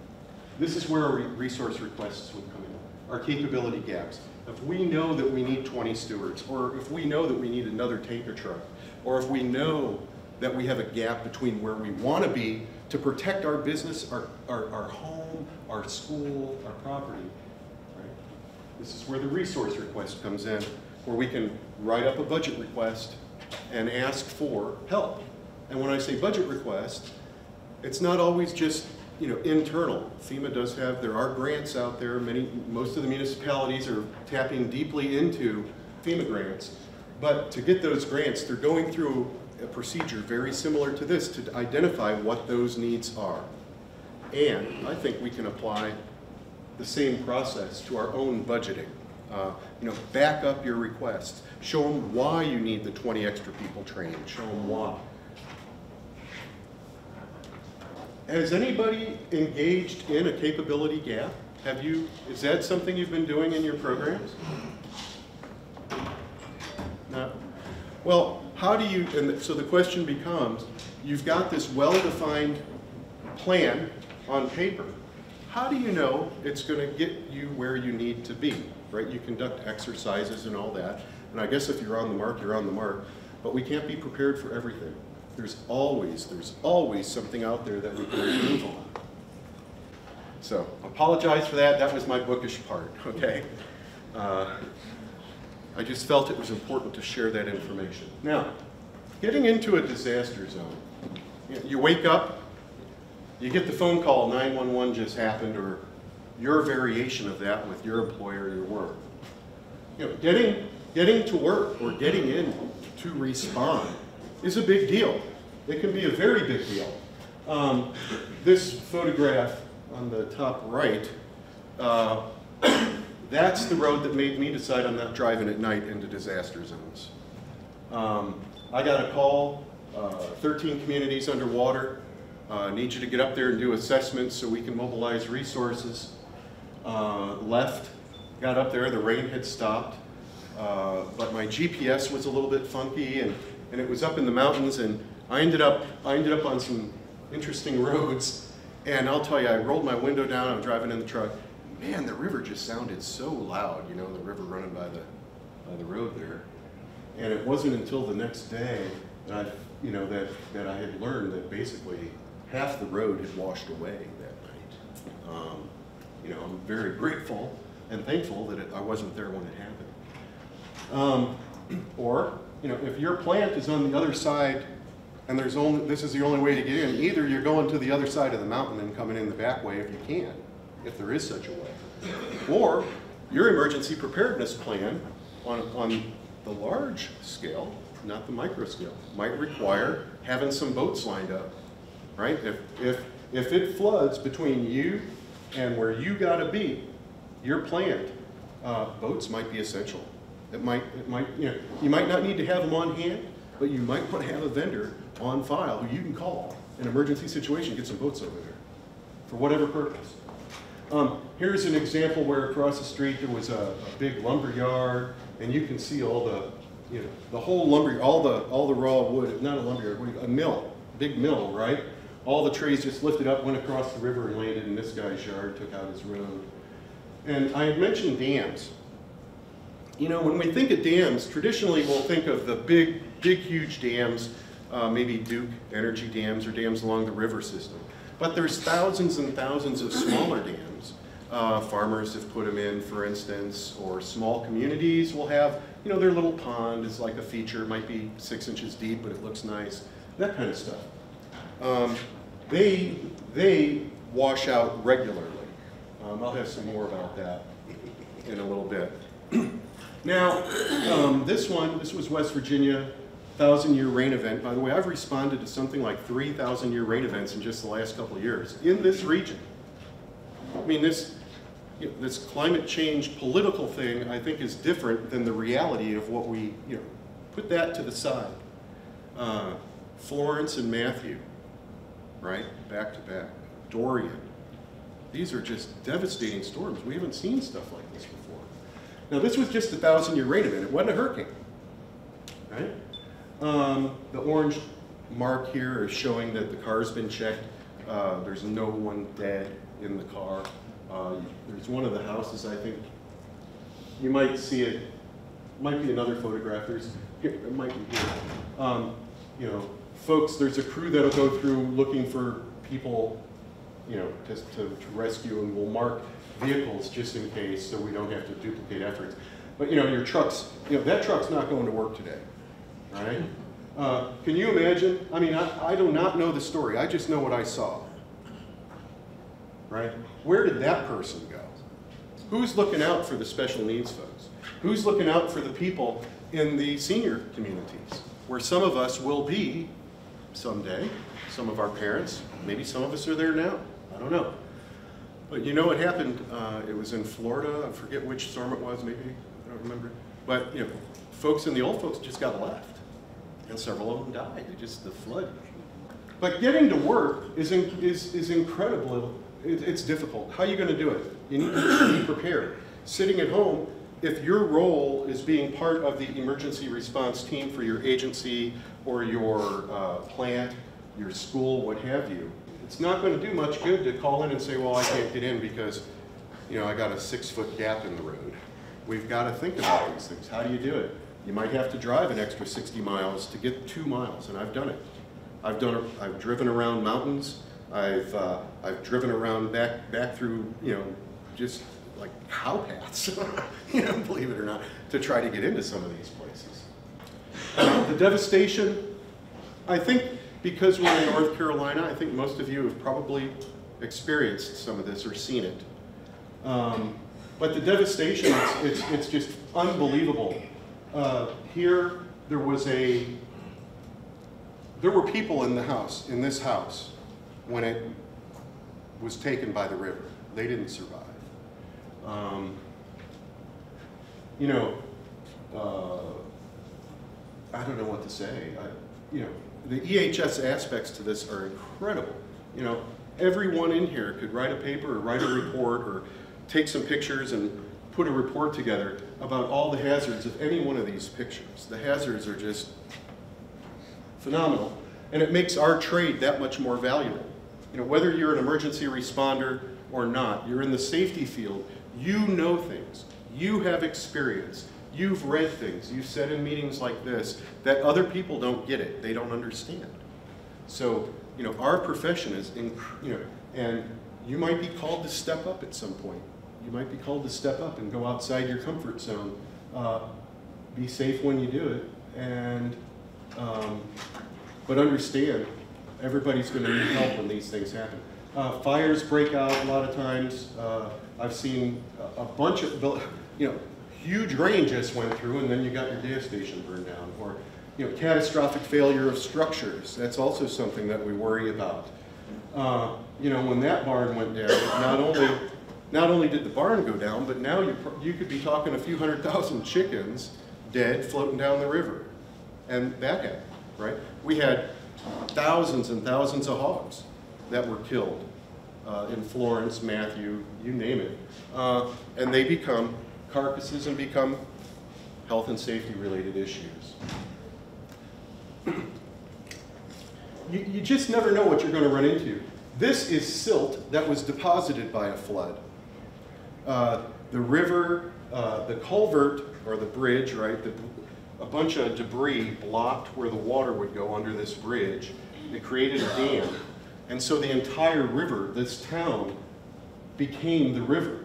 this is where our resource requests would come in, our capability gaps. If we know that we need 20 stewards, or if we know that we need another tanker truck, or if we know that we have a gap between where we want to be to protect our business, our, our, our home, our school, our property, right? This is where the resource request comes in, where we can write up a budget request and ask for help. And when I say budget request, it's not always just, you know, internal. FEMA does have, there are grants out there. Many, most of the municipalities are tapping deeply into FEMA grants. But to get those grants, they're going through a procedure very similar to this to identify what those needs are. And I think we can apply the same process to our own budgeting. Uh, you know, back up your requests. Show them why you need the 20 extra people trained. Show them why. Has anybody engaged in a capability gap? Have you, is that something you've been doing in your programs? No? Well, how do you, and so the question becomes, you've got this well-defined plan on paper. How do you know it's going to get you where you need to be, right? You conduct exercises and all that, and I guess if you're on the mark, you're on the mark, but we can't be prepared for everything. There's always, there's always something out there that we can improve on. So, apologize for that, that was my bookish part, okay? Uh, I just felt it was important to share that information. Now, getting into a disaster zone. You- wake up, you get the phone call, 911 just happened, or your variation of that with your employer, your work. You know, getting, getting to work or getting in to respond is a big deal. It can be a very big deal. Um, this photograph on the top right, uh, that's the road that made me decide I'm not driving at night into disaster zones. Um, I got a call, uh, 13 communities underwater, uh, need you to get up there and do assessments so we can mobilize resources. Uh, left, got up there, the rain had stopped, uh, but my GPS was a little bit funky and, and it was up in the mountains and I ended up, I ended up on some interesting roads and I'll tell you, I rolled my window down, I'm driving in the truck, man, the river just sounded so loud, you know, the river running by the, by the road there. And it wasn't until the next day that I, you know, that, that I had learned that basically half the road had washed away that night. Um, you know, I'm very grateful and thankful that it, I wasn't there when it happened. Um, or, you know, if your plant is on the other side and there's only, this is the only way to get in, either you're going to the other side of the mountain and coming in the back way if you can, if there is such a way. Or your emergency preparedness plan on, on the large scale, not the micro scale, might require having some boats lined up, right? If, if, if it floods between you and where you gotta be, your plant, uh, boats might be essential. It might, it might, you know, you might not need to have them on hand, but you might want to have a vendor on file who you can call in an emergency situation, get some boats over there, for whatever purpose. Um, here's an example where across the street there was a, a big lumber yard, and you can see all the, you know, the whole lumber, all the, all the raw wood, not a lumber yard, a mill, big mill, right? All the trees just lifted up, went across the river and landed in this guy's yard, took out his road. And I had mentioned dams. You know, when we think of dams, traditionally we'll think of the big, big, huge dams, uh, maybe Duke Energy dams or dams along the river system. But there's thousands and thousands of smaller dams. Uh, farmers have put them in, for instance, or small communities will have, you know, their little pond is like a feature, it might be six inches deep, but it looks nice, that kind of stuff. Um, they, they wash out regularly. Um, I'll have some more about that in a little bit. Now, um, this one, this was West Virginia, thousand year rain event. By the way, I've responded to something like 3,000 year rain events in just the last couple of years in this region. I mean, this, you know, this climate change political thing, I think, is different than the reality of what we, you know, put that to the side. Uh, Florence and Matthew, right, back to back. Dorian. These are just devastating storms. We haven't seen stuff like. Now, this was just a thousand year rain event. It wasn't a hurricane, right? Um, the orange mark here is showing that the car's been checked. Uh, there's no one dead in the car. Uh, there's one of the houses, I think, you might see it, might be another photograph, there's, here, it might be here. Um, you know, folks, there's a crew that'll go through looking for people, you know, just to, to rescue and we'll mark vehicles just in case so we don't have to duplicate efforts. But you know, your trucks, you know, that truck's not going to work today, right? Uh, can you imagine? I mean, I, I do not know the story. I just know what I saw, right? Where did that person go? Who's looking out for the special needs folks? Who's looking out for the people in the senior communities, where some of us will be someday, some of our parents, maybe some of us are there now, I don't know. But you know what happened, uh, it was in Florida, I forget which storm it was, maybe, I don't remember. But, you know, folks in the old folks just got left, and several of them died, they just, the flood. But getting to work is, in, is, is incredible, it, it's difficult. How are you gonna do it? You need to be prepared. Sitting at home, if your role is being part of the emergency response team for your agency or your uh, plant, your school, what have you, it's not going to do much good to call in and say, well, I can't get in because, you know, I got a six-foot gap in the road. We've got to think about these things. How do you do it? You might have to drive an extra 60 miles to get two miles, and I've done it. I've done. I've driven around mountains. I've uh, I've driven around back back through you know just like cow paths, you know, believe it or not, to try to get into some of these places. Uh, the devastation I think because we're in North Carolina, I think most of you have probably experienced some of this or seen it. Um, but the devastation, it's, it's, it's just unbelievable. Uh, here, there was a, there were people in the house, in this house, when it was taken by the river. They didn't survive. Um, you know, uh, I don't know what to say. I, you know, the EHS aspects to this are incredible. You know, everyone in here could write a paper or write a report or take some pictures and put a report together about all the hazards of any one of these pictures. The hazards are just phenomenal. And it makes our trade that much more valuable. You know, whether you're an emergency responder or not, you're in the safety field, you know things, you have experience, you've read things, you've said in meetings like this that other people don't get it, they don't understand. So, you know, our profession is, inc- you know, and you might be called to step up at some point. You might be called to step up and go outside your comfort zone. Uh, be safe when you do it, and um, but understand everybody's going to need help when these things happen. Uh, fires break out a lot of times. Uh, I've seen a bunch of, you know, huge rain just went through, and then you got your gas station burned down, or you know, catastrophic failure of structures. That's also something that we worry about. Uh, you know, when that barn went down, not only not only did the barn go down, but now you you could be talking a few hundred thousand chickens dead floating down the river, and that happened, right? We had thousands and thousands of hogs that were killed uh, in Florence, Matthew, you name it, uh, and they become carcasses and become health and safety related issues. You, you just never know what you're going to run into. This is silt that was deposited by a flood. Uh, the river, uh, the culvert, or the bridge, right, the, a bunch of debris blocked where the water would go under this bridge. It created a dam. And so the entire river, this town, became the river.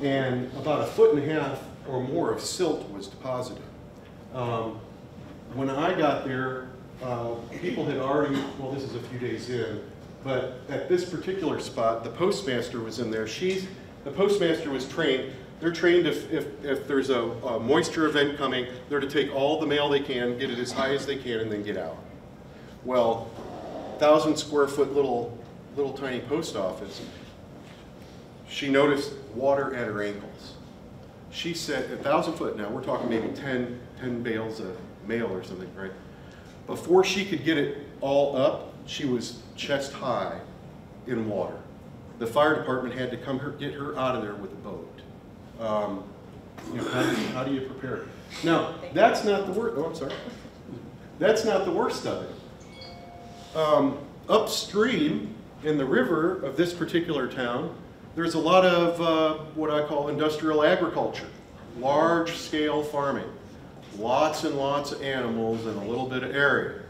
And about a foot and a half or more of silt was deposited. Um, when I got there, uh, people had already, well, this is a few days in, but at this particular spot, the postmaster was in there. She's, the postmaster was trained. They're trained if, if, if there's a, a moisture event coming, they're to take all the mail they can, get it as high as they can, and then get out. Well, thousand square foot little, little tiny post office, she noticed water at her ankles. She said, a thousand foot now, we're talking maybe 10, 10 bales of mail or something, right? Before she could get it all up, she was chest high in water. The fire department had to come her, get her out of there with a boat. Um, you know, how, do you, how do you prepare? Now, that's not the worst, oh, I'm sorry. That's not the worst of it. Um, upstream in the river of this particular town, there's a lot of uh, what I call industrial agriculture, large scale farming, lots and lots of animals in a little bit of area.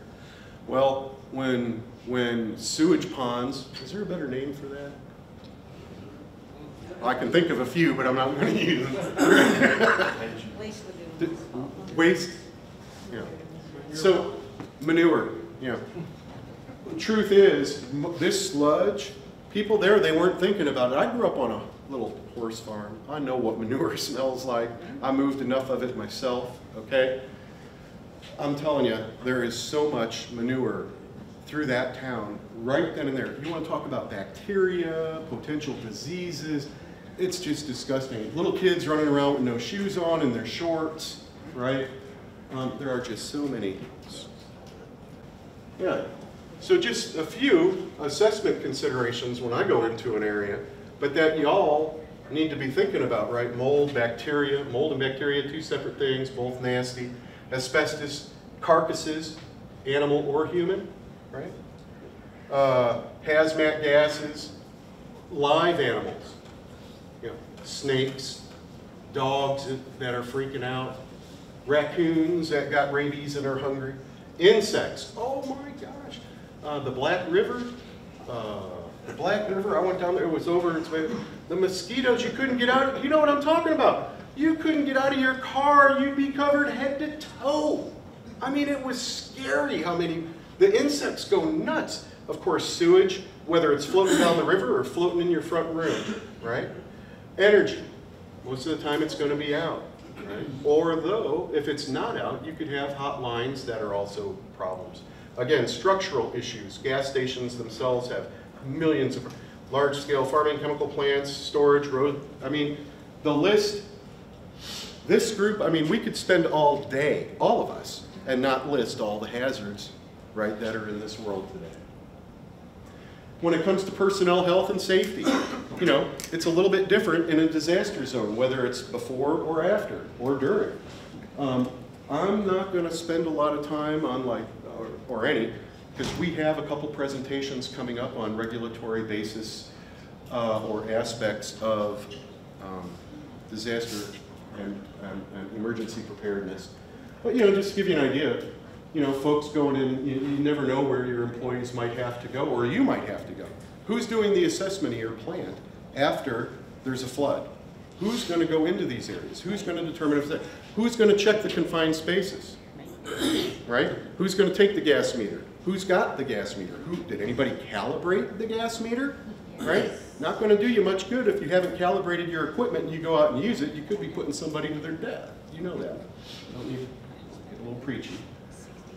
Well, when, when sewage ponds, is there a better name for that? I can think of a few, but I'm not going to use them. Waste lagoons. Waste, yeah. So, manure, yeah. The truth is, this sludge, people there, they weren't thinking about it. I grew up on a little horse farm. I know what manure smells like. I moved enough of it myself, okay? I'm telling you, there is so much manure through that town right then and there. You want to talk about bacteria, potential diseases, it's just disgusting. Little kids running around with no shoes on and their shorts, right? Um, there are just so many. Yeah. So just a few assessment considerations when I go into an area, but that y'all need to be thinking about, right? Mold, bacteria, mold and bacteria, two separate things, both nasty. Asbestos, carcasses, animal or human, right? Uh, hazmat gases, live animals, you know, snakes, dogs that- are freaking out, raccoons that got rabies and are hungry, insects. Oh my uh, the Black River, uh, the Black River. I went down there. It was over. It's way, the mosquitoes. You couldn't get out. You know what I'm talking about? You couldn't get out of your car. You'd be covered head to toe. I mean, it was scary how many The insects go nuts. Of course, sewage, whether it's floating down the river or floating in your front room, right? Energy, most of the time it's going to be out, right? Or though, if it's not out, you could have hot lines that are also problems. Again, structural issues. Gas stations themselves have millions of large-scale farming chemical plants, storage, road. I mean, the list this group, I mean, we could spend all day, all of us, and not list all the hazards, right, that are in this world today. When it comes to personnel health and safety, you know, it's a little bit different in a disaster zone, whether it's before or after or during. Um, I'm not going to spend a lot of time on like, or, or any, because we have a couple presentations coming up on regulatory basis uh, or aspects of um, disaster and, and, and emergency preparedness. But you know, just to give you an idea, you know, folks going in, you, you never know where your employees might have to go, or you might have to go. Who's doing the assessment of your plant after there's a flood? Who's going to go into these areas? Who's going to determine if that? Who's going to check the confined spaces? Right? Who's going to take the gas meter? Who's got the gas meter? Who did anybody calibrate the gas meter? Right? Not going to do you much good if you haven't calibrated your equipment and you go out and use it. You could be putting somebody to their death. You know that. Don't need to get a little preachy.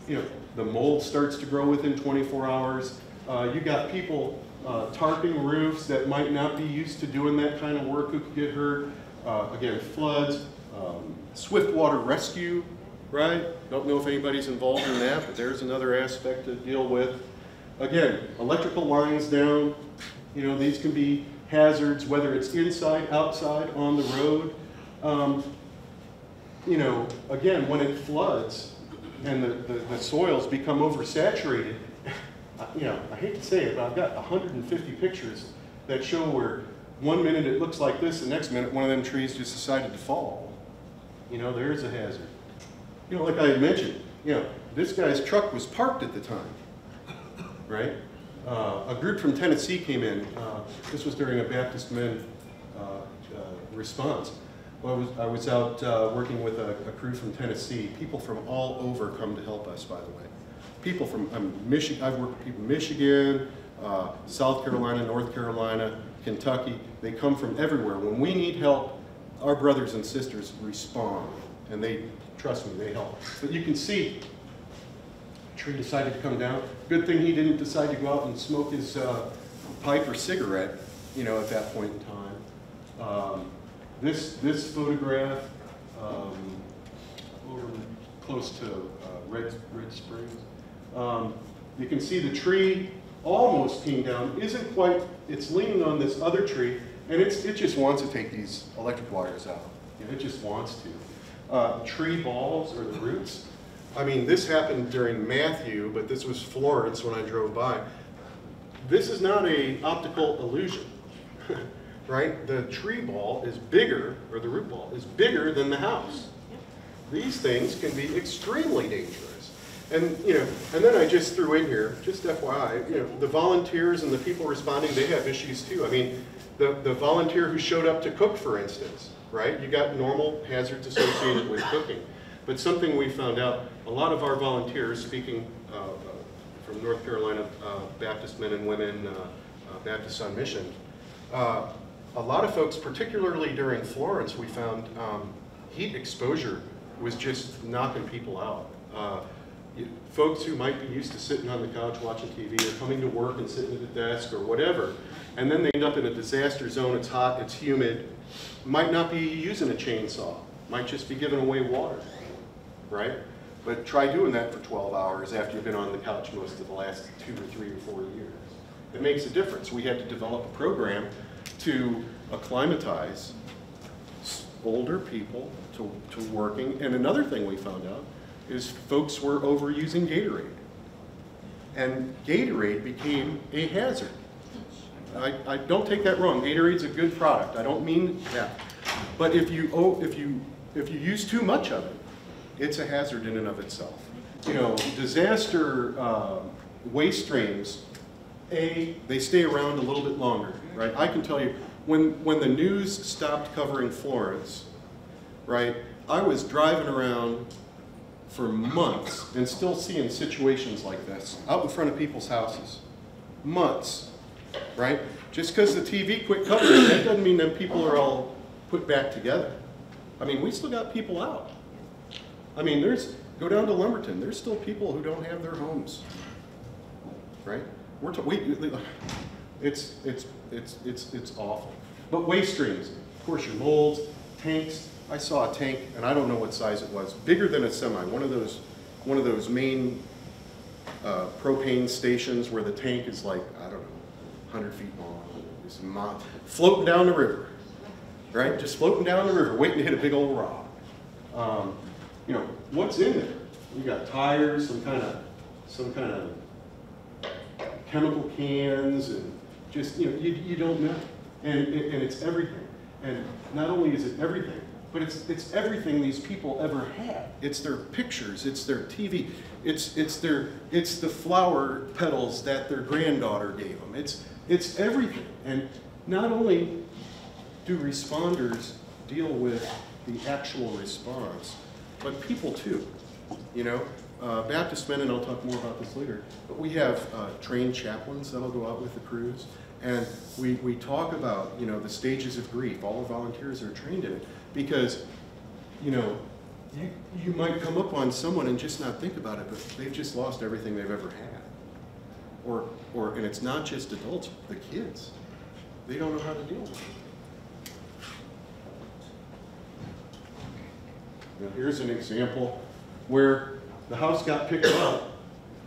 You know, the mold starts to grow within 24 hours. Uh, you got people uh, tarping roofs that might not be used to doing that kind of work who could get hurt. Uh, again, floods, um, swift water rescue, right? Don't know if anybody's involved in that, but there's another aspect to deal with. Again, electrical lines down, you know, these can be hazards, whether it's inside, outside, on the road. Um, you know, again, when it floods and the, the, the soils become oversaturated, you know, I hate to say it, but I've got 150 pictures that show where one minute it looks like this, the next minute one of them trees just decided to fall. You know, there's a hazard. You know, like I mentioned, you know, this guy's truck was parked at the time, right? Uh, a group from Tennessee came in. Uh, this was during a Baptist Men uh, uh, response. Well, I was, I was out uh, working with a, a crew from Tennessee. People from all over come to help us, by the way. People from um, Michigan, I've worked with people Michigan, uh, South Carolina, North Carolina, Kentucky. They come from everywhere. When we need help, our brothers and sisters respond. And they, trust me, they help. But you can see, tree decided to come down. Good thing he didn't decide to go out and smoke his uh, pipe or cigarette, you know, at that point in time. Um, this, this photograph, um, over close to uh, Red, Red Springs, um, you can see the tree almost came down, isn't quite, it's leaning on this other tree, and it's, it just wants to take these electric wires out. It just wants to. Uh, tree balls or the roots, I mean, this happened during Matthew, but this was Florence when I drove by. This is not a optical illusion, right? The tree ball is bigger, or the root ball, is bigger than the house. These things can be extremely dangerous. And, you know, and then I just threw in here, just FYI, you know, the volunteers and the people responding, they have issues too. I mean, the, the volunteer who showed up to cook, for instance, right? You got normal hazards associated with cooking. But something we found out, a lot of our volunteers, speaking uh, uh, from North Carolina uh, Baptist men and women, uh, uh, Baptists on mission, uh, a lot of folks, particularly during Florence, we found um, heat exposure was just knocking people out. You- folks who might be used to sitting on the couch watching TV or coming to work and sitting at a desk or whatever, and then they end up in a disaster zone, it's hot, it's humid, might not be using a chainsaw, might just be giving away water, right? But try doing that for 12 hours after you've been on the couch most of the last two or three or four years. It makes a difference. We had to develop a program to acclimatize older people to, to working. And another thing we found out is folks were overusing Gatorade. And Gatorade became a hazard. I, I don't take that wrong. Gatorade's a good product. I don't mean that. But if you, oh, if you, if you use too much of it, it's a hazard in and of itself. You know, disaster um, waste streams, A, they stay around a little bit longer, right? I can tell you, when, when the news stopped covering Florence, right, I was driving around for months and still seeing situations like this out in front of people's houses. Months, right? Just because the TV quit covering, that doesn't mean that people are all put back together. I mean, we still got people out. I mean, there's, go down to Lumberton, there's still people who don't have their homes. Right? We're, we, it's, it's, it's, it's, it's awful. But waste streams, of course, your molds, tanks, I saw a tank, and I don't know what size it was, bigger than a semi, one of those, one of those main uh, propane stations where the tank is like, I don't know, hundred feet long, it's floating down the river, right? Just floating down the river, waiting to hit a big old rock. Um, You know, what's in there? You got tires, some kind of, some kind of chemical cans and just, you know, you, you don't know. And and it's everything. And not only is it everything, but it's, it's everything these people ever had. It's their pictures, it's their TV, it's, it's their, it's the flower petals that their granddaughter gave them. It's, it's everything. And not only do responders deal with the actual response, but people too. You know, uh, Baptist men, and I'll talk more about this later, but we have uh, trained chaplains that'll go out with the crews. And we, we talk about, you know, the stages of grief. All the volunteers are trained in it. Because, you know, you, you might come up on someone and just not think about it, but they've just lost everything they've ever had. Or, or, and it's not just adults, the kids. They don't know how to deal with it. Now, here's an example where the house got picked up,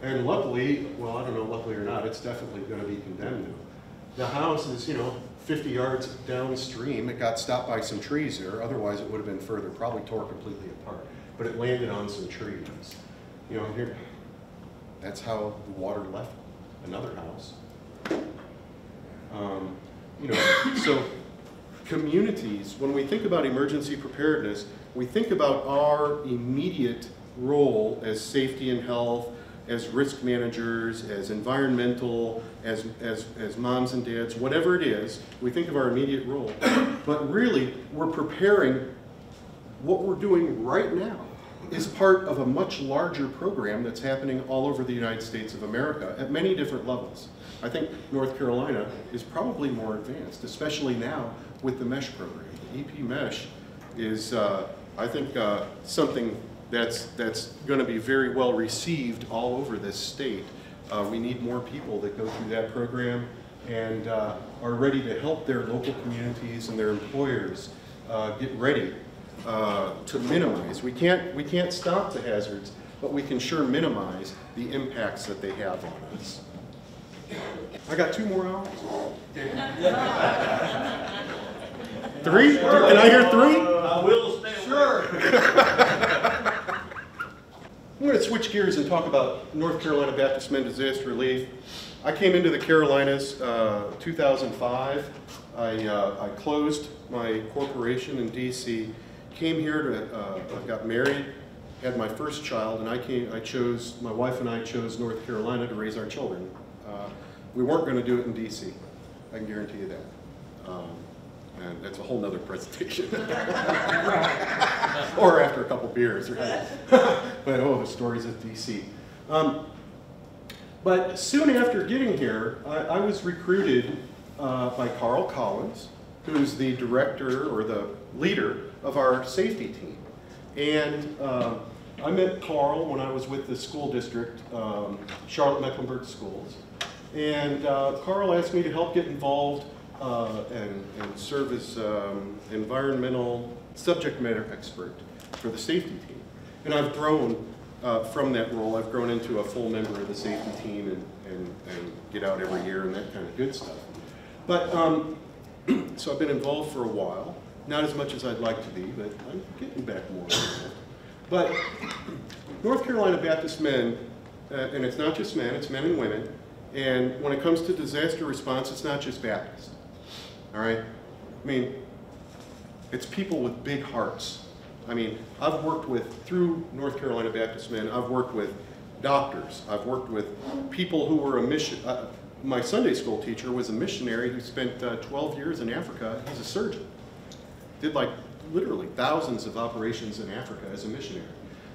and luckily, well, I don't know luckily or not, it's definitely gonna be condemned now. The house is, you know, fifty yards downstream, it got stopped by some trees there, otherwise it would have been further, probably tore completely apart. But it landed on some trees. You know, here, that's how the water left another house. Um, You know, so communities, when we think about emergency preparedness, we think about our immediate role as safety and health, as risk managers, as environmental, as, as, as moms and dads, whatever it is, we think of our immediate role. But really, we're preparing, what we're doing right now is part of a much larger program that's happening all over the United States of America at many different levels. I think North Carolina is probably more advanced, especially now with the MESH program. The EP MESH is, uh, I think, uh, something that's, that's going to be very well received all over this state. Uh, we need more people that go through that program and uh, are ready to help their local communities and their employers uh, get ready uh, to minimize. We can't, we can't stop the hazards, but we can sure minimize the impacts that they have on us. I got two more hours? Three? Can I hear three? I will stay Sure. I'm going to switch gears and talk about North Carolina Baptist Men Disaster Relief. I came into the Carolinas uh, 2005. I, uh, I closed my corporation in DC, came here to, uh, I got married, had my first child, and I came, I chose, my wife and I chose North Carolina to raise our children. Uh, we weren't going to do it in DC. I can guarantee you that. Um, and that's a whole nother presentation. or after a couple beers, right? but oh, the stories of DC. Um, but soon after getting here, I, I was recruited uh, by Carl Collins, who's the director or the leader of our safety team. And uh, I met Carl when I was with the school district, um, Charlotte Mecklenburg Schools. And uh, Carl asked me to help get involved uh, and, and serve as um, environmental subject matter expert for the safety team. And I've grown uh, from that role, I've grown into a full member of the safety team and, and, and get out every year and that kind of good stuff. But, um, so I've been involved for a while, not as much as I'd like to be, but I'm getting back more. But North Carolina Baptist men, uh, and it's not just men, it's men and women, and when it comes to disaster response, it's not just Baptist. All right? I mean, it's people with big hearts. I mean, I've worked with, through North Carolina Baptist men, I've worked with doctors. I've worked with people who were a mission. Uh, my Sunday school teacher was a missionary who spent uh, 12 years in Africa. He's a surgeon. Did like literally thousands of operations in Africa as a missionary.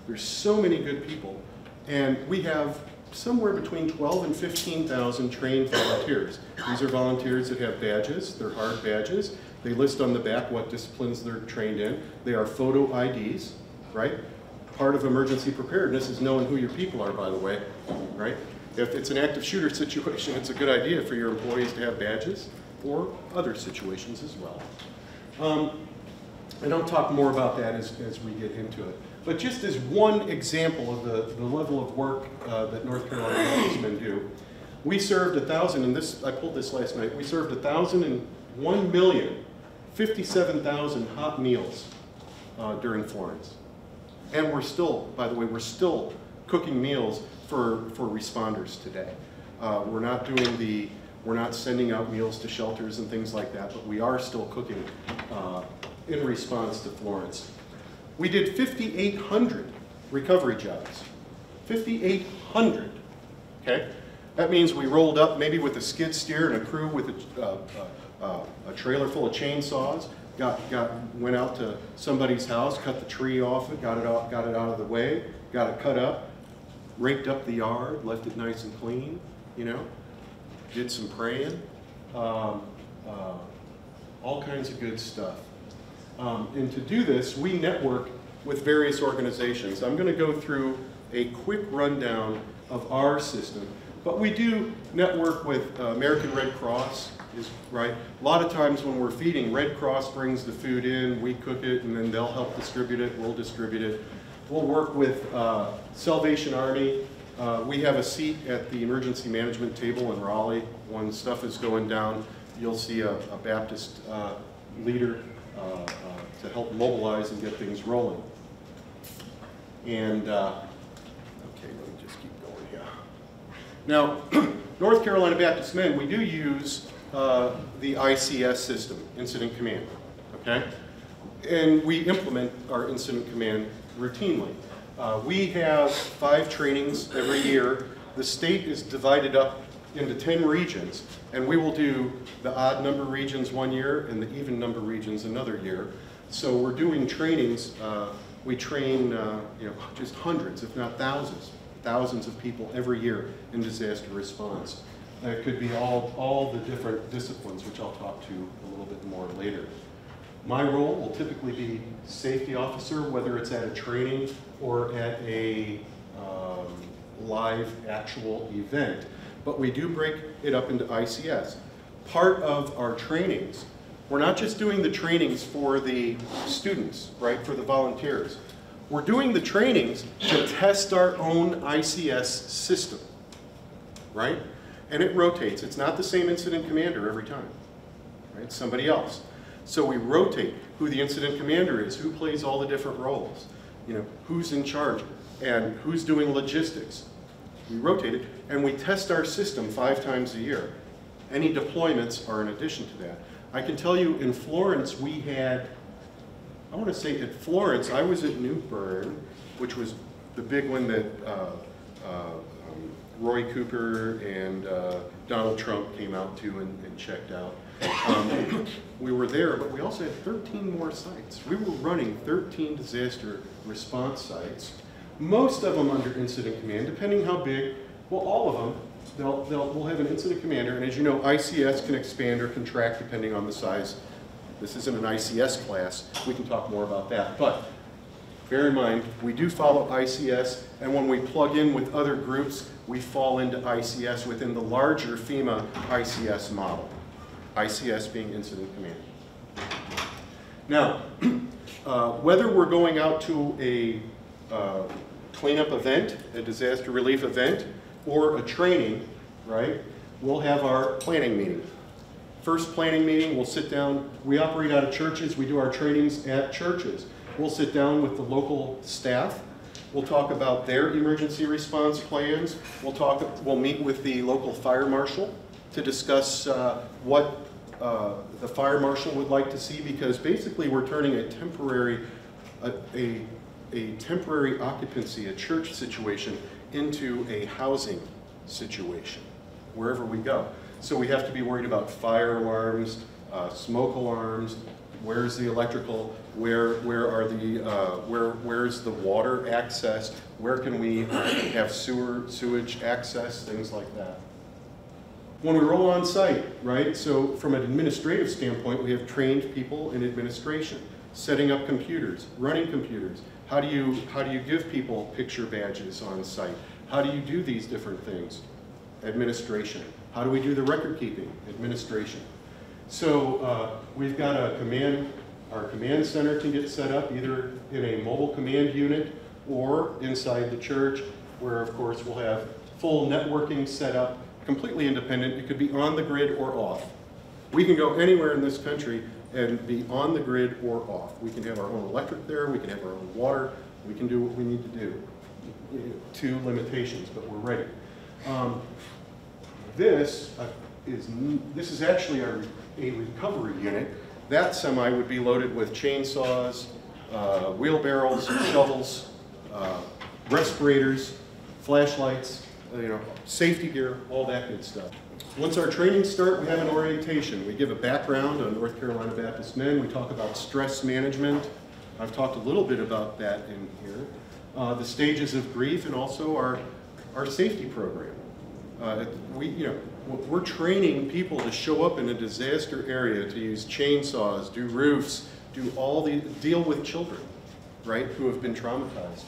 There's so many good people. And we have somewhere between 12 and 15,000 trained volunteers. These are volunteers that have badges, they're hard badges. They list on the back what disciplines they're trained in. They are photo IDs, right? Part of emergency preparedness is knowing who your people are, by the way, right? If it's an active shooter situation, it's a good idea for your employees to have badges or other situations as well. Um, and I'll talk more about that as, as we get into it. But just as one example of the, the level of work uh, that North Carolina Congressmen do, we served a thousand, and this, I pulled this last night, we served a thousand and one million, 57,000 hot meals uh, during Florence. And we're still, by the way, we're still cooking meals for, for responders today. Uh, we're not doing the, we're not sending out meals to shelters and things like that, but we are still cooking uh, in response to Florence. We did 5,800 recovery jobs. 5,800, okay? That means we rolled up maybe with a skid steer and a crew with a, uh, uh, a trailer full of chainsaws, got, got, went out to somebody's house, cut the tree off it, got it out, got it out of the way, got it cut up, raked up the yard, left it nice and clean, you know, did some praying, um, uh, all kinds of good stuff. Um, and to do this, we network with various organizations. I'm going to go through a quick rundown of our system, but we do network with uh, American Red Cross, is right. A lot of times when we're feeding, Red Cross brings the food in, we cook it, and then they'll help distribute it, we'll distribute it. We'll work with uh, Salvation Army. Uh, we have a seat at the emergency management table in Raleigh. When stuff is going down, you'll see a, a Baptist uh, leader to help mobilize and get things rolling. And, uh, okay, let me just keep going here. Now, North Carolina Baptist Men, we do use uh, the ICS system, Incident Command, okay? And we implement our Incident Command routinely. Uh, we have five trainings every year. The state is divided up into 10 regions, and we will do the odd number regions one year and the even number regions another year. So we're doing trainings, uh, we train uh, you know, just hundreds, if not thousands, thousands of people every year in disaster response. It could be all, all the different disciplines, which I'll talk to a little bit more later. My role will typically be safety officer, whether it's at a training or at a um, live actual event. But we do break it up into ICS. Part of our trainings, we're not just doing the trainings for the students, right, for the volunteers. We're doing the trainings to test our own ICS system, right? And it rotates. It's not the same incident commander every time, right? Somebody else. So we rotate who the incident commander is, who plays all the different roles, you know, who's in charge, and who's doing logistics. We rotate it, and we test our system five times a year. Any deployments are in addition to that. I can tell you in Florence, we had, I want to say at Florence, I was at New Bern, which was the big one that uh, uh, um, Roy Cooper and uh, Donald Trump came out to and, and checked out. Um, we were there, but we also had 13 more sites. We were running 13 disaster response sites, most of them under incident command, depending how big, well, all of them, they'll, they'll, we'll have an incident commander, and as you know, ICS can expand or contract depending on the size. This isn't an ICS class. We can talk more about that. But bear in mind, we do follow ICS, and when we plug in with other groups, we fall into ICS within the larger FEMA ICS model. ICS being incident command. Now, uh, whether we're going out to a uh, cleanup event, a disaster relief event, or a training, right, we'll have our planning meeting. First planning meeting, we'll sit down, we operate out of churches, we do our trainings at churches. We'll sit down with the local staff, we'll talk about their emergency response plans, we'll talk, we'll meet with the local fire marshal to discuss uh, what uh, the fire marshal would like to see because basically we're turning a temporary, a, a, a temporary occupancy, a church situation into a housing situation wherever we go. So we have to be worried about fire alarms, uh, smoke alarms, Where's the electrical? Where, where are the, uh, where, where's the water access? Where can we uh, have sewer, sewage access, things like that? When we roll on site, right, so from an administrative standpoint, we have trained people in administration, setting up computers, running computers. How do you, how do you give people picture badges on site? How do you do these different things? Administration. How do we do the record keeping? Administration. So uh, we've got a command, our command center can get set up either in a mobile command unit or inside the church, where of course we'll have full networking set up, completely independent. It could be on the grid or off. We can go anywhere in this country and be on the grid or off. We can have our own electric there, we can have our own water, we can do what we need to do. Two limitations, but we're ready. Um, this uh, is, this is actually a, a recovery unit. That semi would be loaded with chainsaws, uh, wheelbarrows, shovels, uh, respirators, flashlights, you know, safety gear, all that good stuff. Once our trainings start, we have an orientation. We give a background on North Carolina Baptist Men. We talk about stress management. I've talked a little bit about that in here. Uh, the stages of grief and also our, our safety program. Uh, we, you know, we're training people to show up in a disaster area to use chainsaws, do roofs, do all the, deal with children, right, who have been traumatized.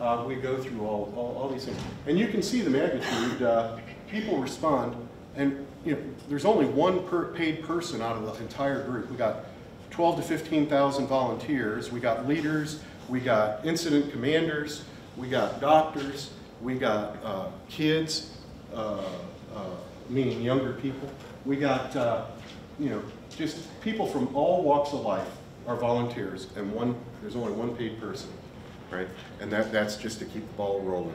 Uh, we go through all, all, all these things. And you can see the magnitude. Uh, people respond, and you know, there's only one per paid person out of the entire group. We got 12 to 15,000 volunteers. We got leaders. We got incident commanders. We got doctors. We got uh, kids, uh, uh, meaning younger people. We got, uh, you know, just people from all walks of life are volunteers, and one there's only one paid person, right? And that, that's just to keep the ball rolling.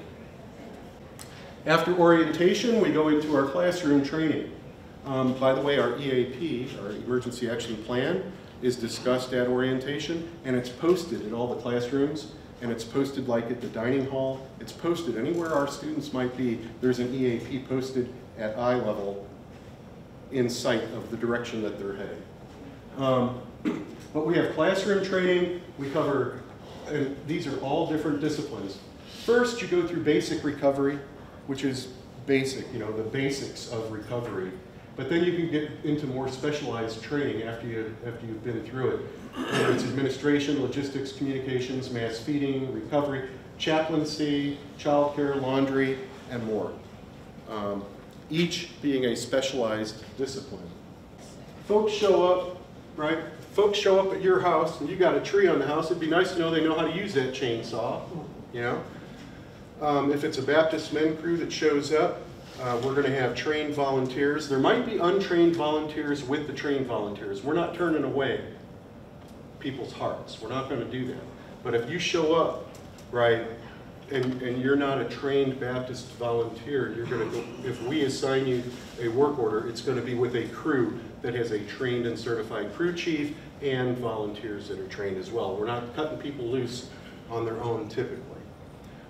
After orientation, we go into our classroom training. Um, by the way, our EAP, our Emergency Action Plan, is discussed at orientation, and it's posted in all the classrooms, and it's posted like at the dining hall. It's posted anywhere our students might be. There's an EAP posted at eye level in sight of the direction that they're heading. Um, but we have classroom training. We cover, and these are all different disciplines. First, you go through basic recovery, which is basic, you know, the basics of recovery. But then you can get into more specialized training after, you, after you've been through it. Whether it's administration, logistics, communications, mass feeding, recovery, chaplaincy, childcare, laundry, and more. Um, each being a specialized discipline. Folks show up, right? Folks show up at your house and you got a tree on the house. It'd be nice to know they know how to use that chainsaw, you know? Um, if it's a Baptist men crew that shows up, uh, we're going to have trained volunteers. There might be untrained volunteers with the trained volunteers. We're not turning away people's hearts. We're not going to do that. But if you show up, right, and, and you're not a trained Baptist volunteer, you're going to go, if we assign you a work order, it's going to be with a crew that has a trained and certified crew chief and volunteers that are trained as well. We're not cutting people loose on their own typically.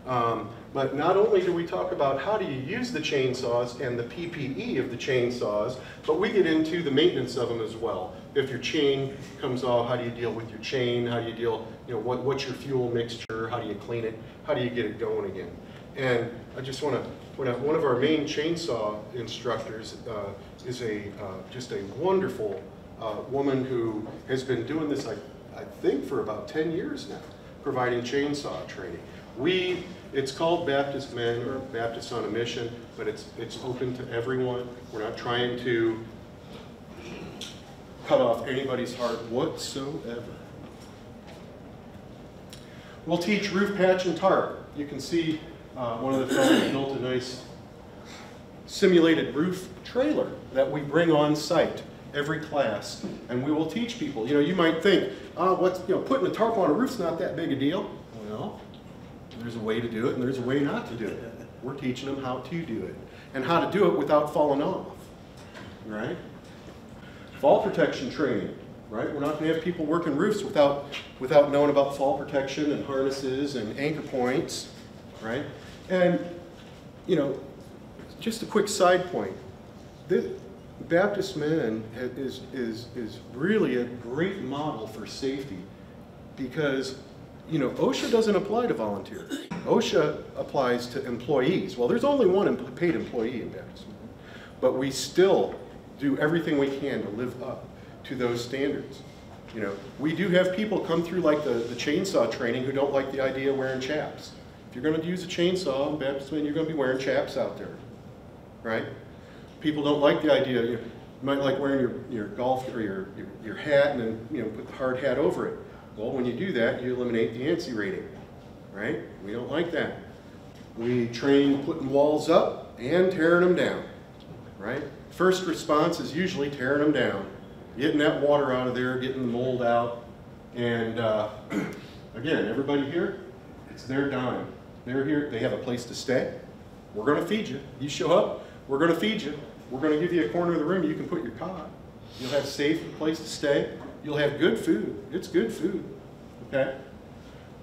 Um, but not only do we talk about how do you use the chainsaws and the PPE of the chainsaws, but we get into the maintenance of them as well. If your chain comes off, how do you deal with your chain? How do you deal, you know, what, what's your fuel mixture? How do you clean it? How do you get it going again? And I just want to point out, one of our main chainsaw instructors uh, is a, uh, just a wonderful uh, woman who has been doing this, I, I think, for about 10 years now, providing chainsaw training. We, it's called Baptist Men or Baptist on a Mission, but it's, it's open to everyone. We're not trying to cut off anybody's heart whatsoever. We'll teach roof patch and tarp. You can see uh, one of the fellows built a nice simulated roof trailer that we bring on site every class, and we will teach people. You know, you might think, oh, what's, you know, putting a tarp on a roof's not that big a deal. There's a way to do it and there's a way not to do it. We're teaching them how to do it and how to do it without falling off, right? Fall protection training, right? We're not going to have people working roofs without, without knowing about fall protection and harnesses and anchor points, right? And, you know, just a quick side point. This, Baptist Men is, is, is really a great model for safety because, you know, OSHA doesn't apply to volunteers. OSHA applies to employees. Well, there's only one paid employee in Baptist but we still do everything we can to live up to those standards. You know, we do have people come through like the, the chainsaw training who don't like the idea of wearing chaps. If you're gonna use a chainsaw in Baptist Men, you're gonna be wearing chaps out there, right? People don't like the idea, you might like wearing your, your golf or your, your, your hat and then, you know, put the hard hat over it. Well, when you do that, you eliminate the ANSI rating, right? We don't like that. We train putting walls up and tearing them down, right? First response is usually tearing them down, getting that water out of there, getting the mold out. And uh, again, everybody here, it's their dime. They're here, they have a place to stay. We're gonna feed you. You show up, we're gonna feed you. We're gonna give you a corner of the room you can put your cot. You'll have a safe place to stay. You'll have good food. It's good food, okay?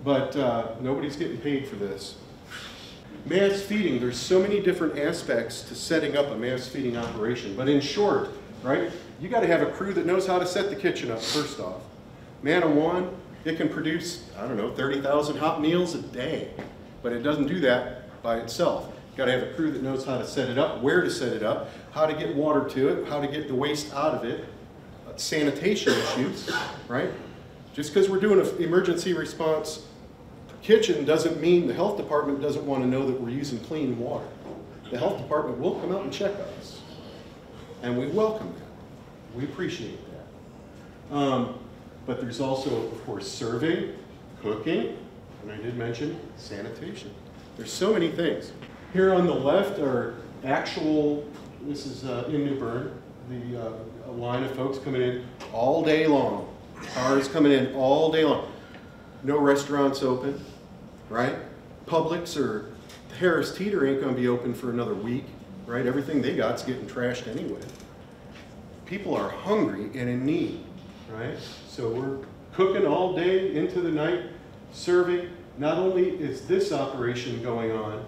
But uh, nobody's getting paid for this. Mass feeding, there's so many different aspects to setting up a mass feeding operation. But in short, right, you gotta have a crew that knows how to set the kitchen up first off. Manna One, it can produce, I don't know, 30,000 hot meals a day. But it doesn't do that by itself. You gotta have a crew that knows how to set it up, where to set it up, how to get water to it, how to get the waste out of it, sanitation issues, right? Just because we're doing an emergency response kitchen doesn't mean the health department doesn't want to know that we're using clean water. The health department will come out and check us. And we welcome that. We appreciate that. Um, but there's also, of course, serving, cooking, and I did mention sanitation. There's so many things. Here on the left are actual, this is uh, in New Bern, the uh, line of folks coming in all day long. Cars coming in all day long. No restaurants open, right? Publix or Harris Teeter ain't gonna be open for another week, right? Everything they got's getting trashed anyway. People are hungry and in need, right? So we're cooking all day into the night, serving. Not only is this operation going on,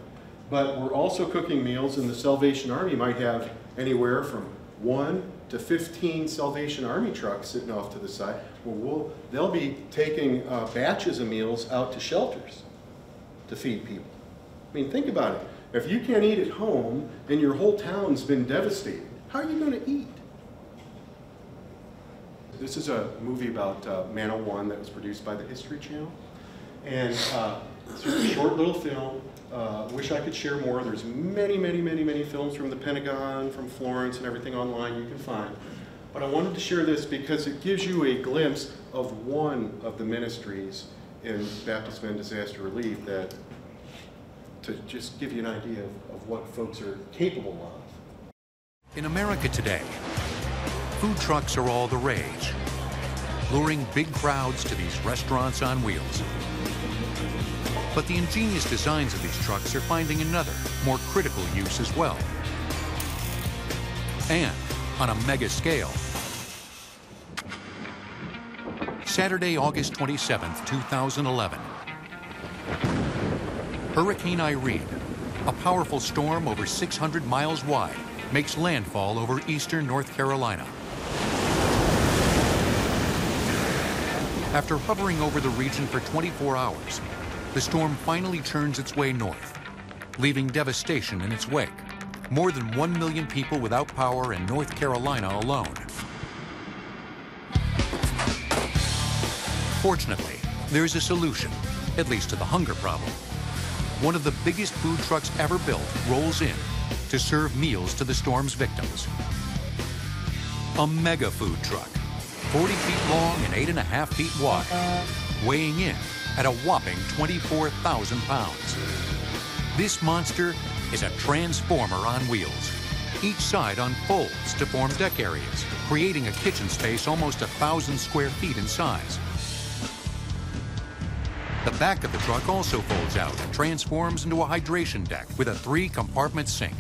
but we're also cooking meals and the Salvation Army might have anywhere from one to 15 Salvation Army trucks sitting off to the side. Well, we'll they'll be taking uh, batches of meals out to shelters to feed people. I mean, think about it. If you can't eat at home and your whole town's been devastated, how are you going to eat? This is a movie about uh, Manna One that was produced by the History Channel. And uh, it's a short little film. Uh, wish I could share more. There's many, many, many, many films from the Pentagon, from Florence, and everything online you can find. But I wanted to share this because it gives you a glimpse of one of the ministries in Baptist Men Disaster Relief that to just give you an idea of, of what folks are capable of. In America today, food trucks are all the rage, luring big crowds to these restaurants on wheels. But the ingenious designs of these trucks are finding another, more critical use as well. And on a mega scale. Saturday, August 27, 2011. Hurricane Irene, a powerful storm over 600 miles wide, makes landfall over eastern North Carolina. After hovering over the region for 24 hours, the storm finally turns its way north, leaving devastation in its wake. More than 1 million people without power in North Carolina alone. Fortunately, there's a solution, at least to the hunger problem. One of the biggest food trucks ever built rolls in to serve meals to the storm's victims. A mega food truck, 40 feet long and 8.5 feet wide, weighing in at a whopping 24,000 pounds. This monster is a transformer on wheels. Each side unfolds to form deck areas, creating a kitchen space almost a thousand square feet in size. The back of the truck also folds out and transforms into a hydration deck with a three compartment sink.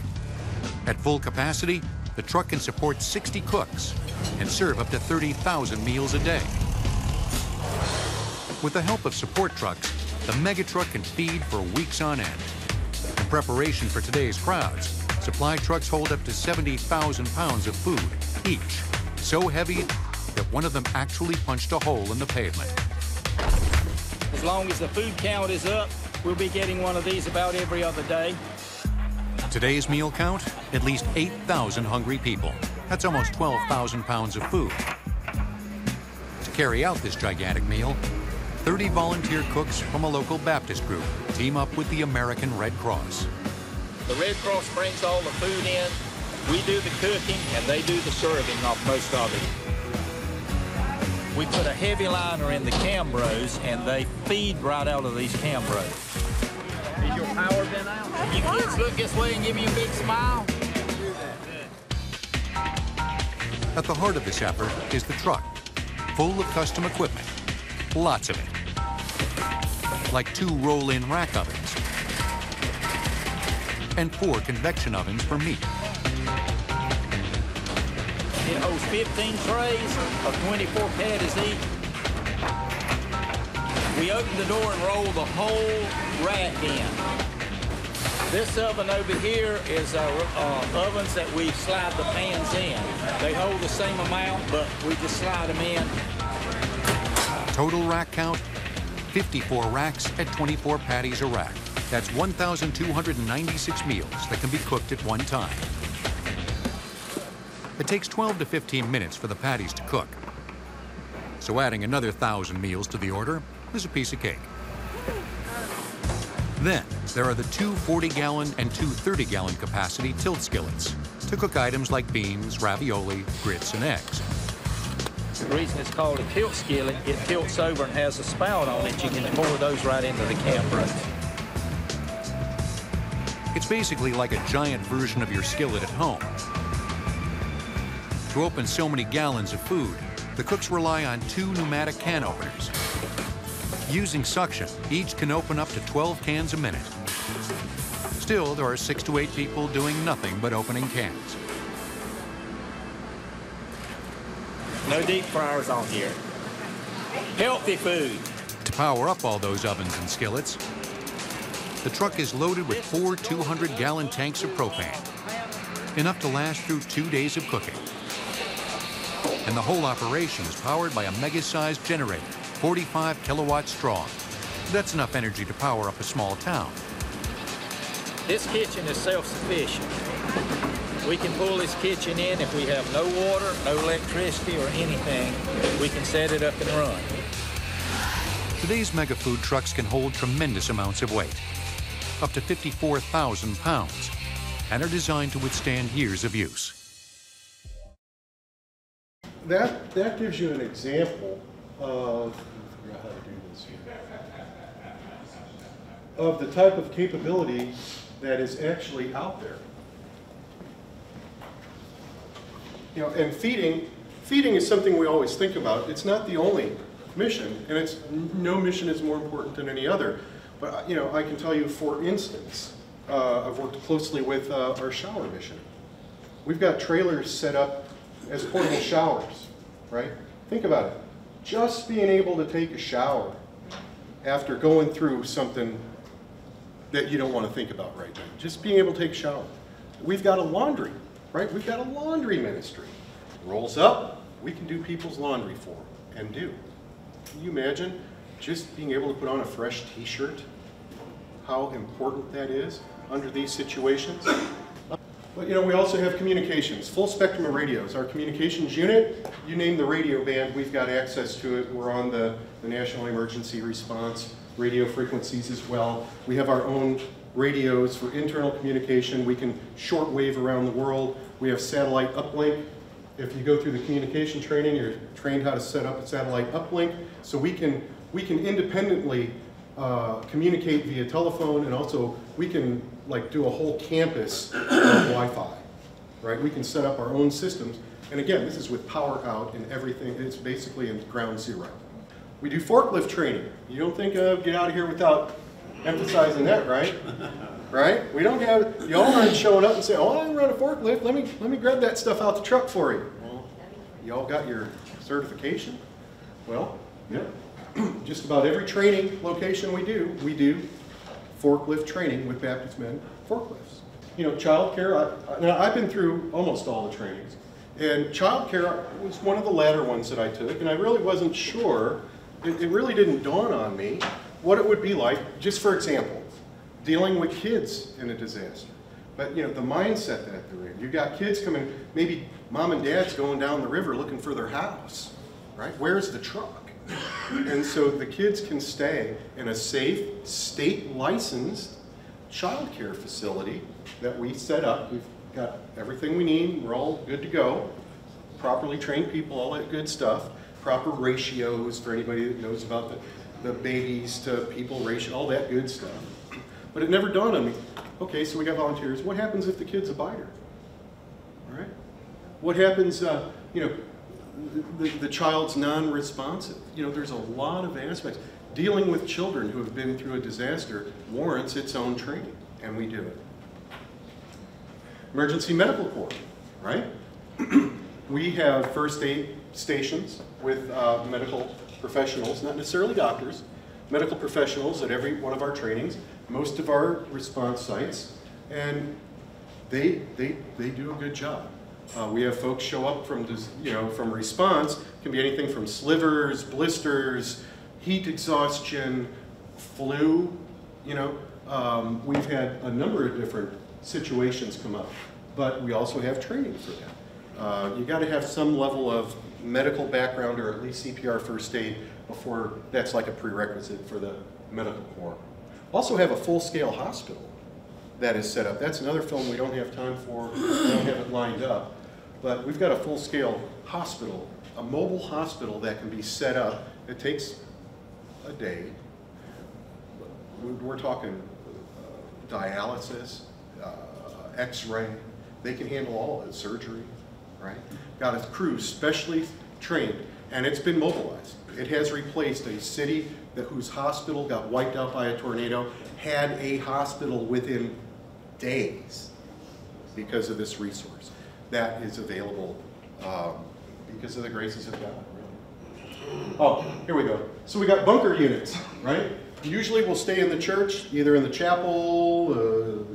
At full capacity, the truck can support 60 cooks and serve up to 30,000 meals a day. With the help of support trucks, the mega truck can feed for weeks on end. In preparation for today's crowds, Supply trucks hold up to 70,000 pounds of food each, so heavy that one of them actually punched a hole in the pavement. As long as the food count is up, we'll be getting one of these about every other day. Today's meal count at least 8,000 hungry people. That's almost 12,000 pounds of food. To carry out this gigantic meal, 30 volunteer cooks from a local Baptist group team up with the American Red Cross. The Red Cross brings all the food in, we do the cooking, and they do the serving of most of it. We put a heavy liner in the Cambros, and they feed right out of these Cambros. Is your power been out? You kids look this way and give me a big smile. At the heart of this effort is the truck, full of custom equipment, lots of it. Like two roll-in rack ovens and four convection ovens for meat. It holds 15 trays of 24 patties each. We open the door and roll the whole rack in. This oven over here is our uh, ovens that we slide the pans in. They hold the same amount, but we just slide them in. Total rack count, 54 racks at 24 patties a rack. That's 1,296 meals that can be cooked at one time. It takes 12 to 15 minutes for the patties to cook. So adding another 1,000 meals to the order is a piece of cake. Then, there are the two 40-gallon and two 30-gallon capacity tilt skillets to cook items like beans, ravioli, grits, and eggs. The reason it's called a tilt skillet, it tilts over and has a spout on it. You can pour those right into the Cambros. It's basically like a giant version of your skillet at home. To open so many gallons of food, the cooks rely on two pneumatic can openers. Using suction, each can open up to 12 cans a minute. Still, there are six to eight people doing nothing but opening cans. No deep fryers on here. Healthy food. To power up all those ovens and skillets, the truck is loaded with four 200-gallon tanks of propane, enough to last through two days of cooking. And the whole operation is powered by a mega-sized generator, 45 kilowatts strong. That's enough energy to power up a small town. This kitchen is self-sufficient. We can pull this kitchen in if we have no water, no electricity, or anything. We can set it up and run. Today's mega food trucks can hold tremendous amounts of weight, up to 54,000 pounds, and are designed to withstand years of use. That, that gives you an example of, how to do this here, of the type of capability that is actually out there. You know, and feeding, feeding is something we always think about. It's not the only mission, and it's, no mission is more important than any other. But, you know, I can tell you, for instance, uh, I've worked closely with uh, our shower mission. We've got trailers set up as portable showers, right? Think about it. Just being able to take a shower after going through something that you don't want to think about right now. Just being able to take a shower. We've got a laundry, right? We've got a laundry ministry. Rolls up, we can do people's laundry for them, and do. Can you imagine just being able to put on a fresh t-shirt? How important that is under these situations? But you know, we also have communications, full spectrum of radios. Our communications unit, you name the radio band, we've got access to it. We're on the, the National Emergency Response radio frequencies as well. We have our own radios for internal communication. We can shortwave around the world. We have satellite uplink. If you go through the communication training, you're trained how to set up a satellite uplink. So we can, we can independently uh, communicate via telephone and also we can like do a whole campus of Wi-Fi, right? We can set up our own systems. And again, this is with power out and everything. It's basically in ground zero. We do forklift training. You don't think of get out of here without emphasizing that, right? Right? We don't have, y'all aren't showing up and saying, oh, I can run a forklift. Let me, let me grab that stuff out the truck for you. Well, y'all got your certification? Well, yeah. Just about every training location we do, we do forklift training with Baptist Men forklifts. you know, childcare, I- now, I've been through almost all the trainings. And childcare was one of the latter ones that I took, and I really wasn't sure, it, it really didn't dawn on me what it would be like, just for example, dealing with kids in a disaster. But, you know, the mindset that they're in. You've got kids coming, maybe mom and dad's going down the river looking for their house, right? Where's the truck? And so the kids can stay in a safe, state licensed childcare facility that we set up. We've got everything we need, we're all good to go. Properly trained people, all that good stuff. Proper ratios for anybody that knows about the, the babies to people ratio, all that good stuff. But it never dawned on me, okay, so we got volunteers, what happens if the kid's a biter? All right? What happens, uh, you know, the, the child's non-responsive? You know, there's a lot of aspects. Dealing with children who have been through a disaster warrants its own training, and we do it. Emergency medical corps, right? we have first aid stations with uh, medical professionals, not necessarily doctors, medical professionals at every one of our trainings, most of our response sites, and they, they, they do a good job. Uh, we have folks show up from, you know, from response, can be anything from slivers, blisters, heat exhaustion, flu, you know. Um, we've had a number of different situations come up, but we also have training for that. Uh, you got to have some level of medical background or at least CPR first aid before that's like a prerequisite for the medical corps. Also have a full-scale hospital that is set up. That's another film we don't have time for, we don't have it lined up. But we've got a full-scale hospital, a mobile hospital that can be set up. It takes a day. We- We're talking uh, dialysis, uh, x-ray. They can handle all of it, surgery, right? Got a crew specially trained, and it's been mobilized. It has replaced a city that whose hospital got wiped out by a tornado, had a hospital within days because of this resource. That is available um, because of the graces of God. Oh, here we go. So we got bunker units, right? Usually we'll stay in the church, either in the chapel, uh,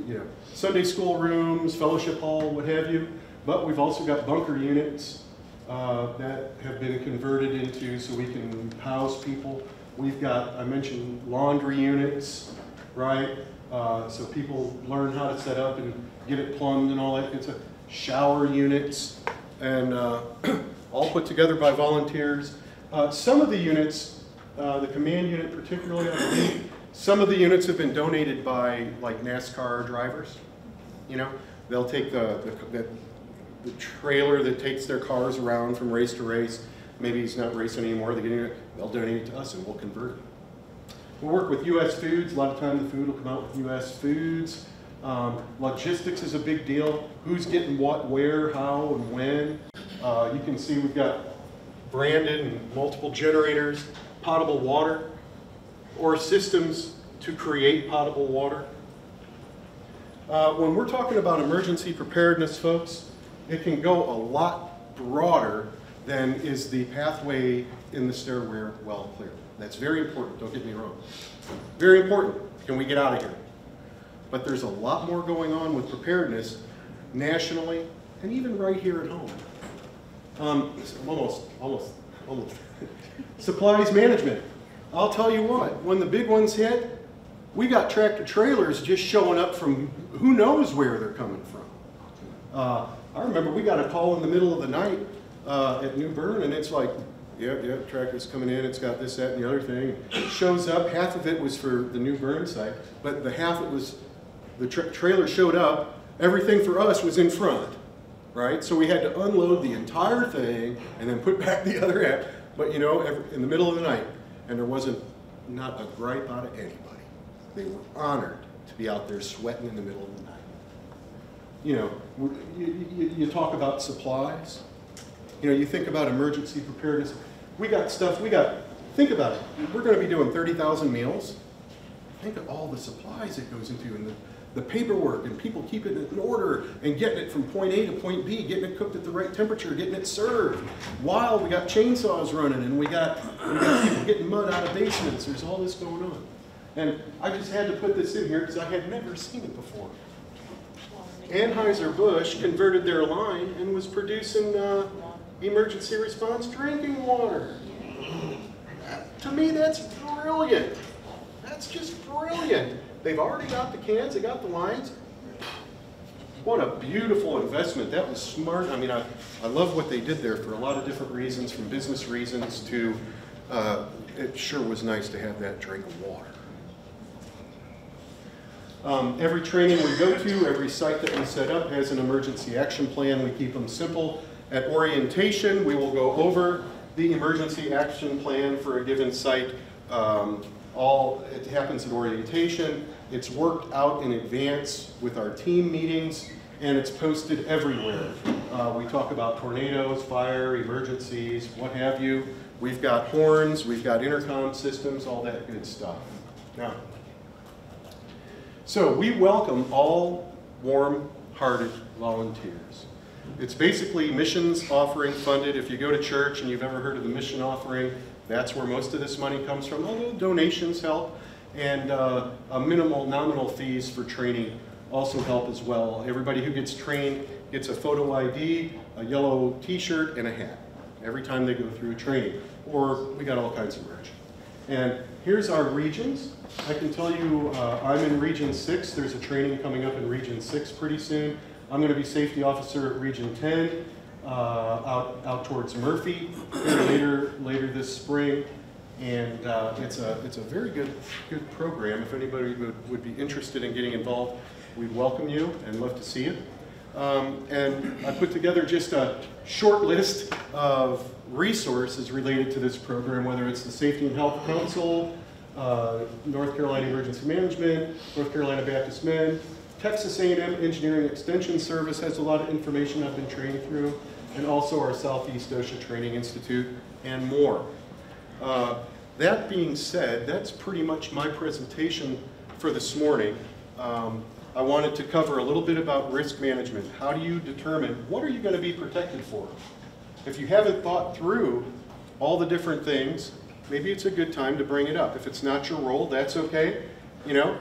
you know, Sunday school rooms, fellowship hall, what have you. But we've also got bunker units uh, that have been converted into so we can house people. We've got, I mentioned laundry units, right? Uh, so people learn how to set up and get it plumbed and all that good stuff. Shower units, and uh, all put together by volunteers. Uh, some of the units, uh, the command unit particularly, I believe, some of the units have been donated by like NASCAR drivers. You know, they'll take the, the, the, the trailer that takes their cars around from race to race. Maybe he's not racing anymore. They get it, they'll donate it to us, and we'll convert it. We work with U.S. Foods. A lot of time the food will come out with U.S. Foods. Um, logistics is a big deal. Who's getting what, where, how, and when. Uh, you can see we've got branded and multiple generators, potable water, or systems to create potable water. Uh, when we're talking about emergency preparedness, folks, it can go a lot broader than is the pathway in the stairway well clear. That's very important, don't get me wrong. Very important, can we get out of here? But there's a lot more going on with preparedness nationally and even right here at home. Um, almost, almost, almost. Supplies management. I'll tell you what, when the big ones hit, we got tractor trailers just showing up from who knows where they're coming from. Uh, I remember we got a call in the middle of the night uh, at New Bern, and it's like, yep, yep, tractor's coming in, it's got this, that, and the other thing. It shows up, half of it was for the New Bern site, but the half it was, the tra trailer showed up, everything for us was in front, right? So we had to unload the entire thing and then put back the other half, but you know, every, in the middle of the night, and there wasn't not a gripe out of anybody. They were honored to be out there sweating in the middle of the night. You know, you, you, you talk about supplies. You know, you think about emergency preparedness. We got stuff, we got, think about it. We're going to be doing 30,000 meals. Think of all the supplies it goes into and the, the paperwork and people keeping it in order and getting it from point A to point B, getting it cooked at the right temperature, getting it served. While we got chainsaws running and we got, we got people getting mud out of basements. There's all this going on. And I just had to put this in here because I had never seen it before. Anheuser-Busch converted their line and was producing uh, emergency response drinking water. To me, that's brilliant. That's just brilliant. They've already got the cans, they got the lines. What a beautiful investment. That was smart. I mean, I, I love what they did there for a lot of different reasons, from business reasons to, uh, it sure was nice to have that drink of water. Um, every training we go to, every site that we set up has an emergency action plan. We keep them simple. At orientation, we will go over the emergency action plan for a given site. Um, all, it happens at orientation. It's worked out in advance with our team meetings, and it's posted everywhere. Uh, we talk about tornadoes, fire, emergencies, what have you. We've got horns, we've got intercom systems, all that good stuff. Now, so we welcome all warm-hearted volunteers. It's basically missions offering funded. If you go to church and you've ever heard of the mission offering, that's where most of this money comes from, although donations help. And uh, a minimal nominal fees for training also help as well. Everybody who gets trained gets a photo ID, a yellow t-shirt, and a hat every time they go through a training. Or we got all kinds of merch. And here's our regions. I can tell you uh, I'm in Region 6. There's a training coming up in Region 6 pretty soon. I'm going to be safety officer at Region 10 uh, out, out towards Murphy later, later this spring. And uh, it's, a, it's a very good, good program. If anybody would, would be interested in getting involved, we'd welcome you and love to see you. Um, and I put together just a short list of resources related to this program, whether it's the Safety and Health Council, uh, North Carolina Emergency Management, North Carolina Baptist Men, Texas A&M Engineering Extension Service has a lot of information I've been training through, and also our Southeast OSHA Training Institute, and more. Uh, that being said, that's pretty much my presentation for this morning. Um, I wanted to cover a little bit about risk management. How do you determine what are you going to be protected for? If you haven't thought through all the different things, maybe it's a good time to bring it up. If it's not your role, that's okay. You know,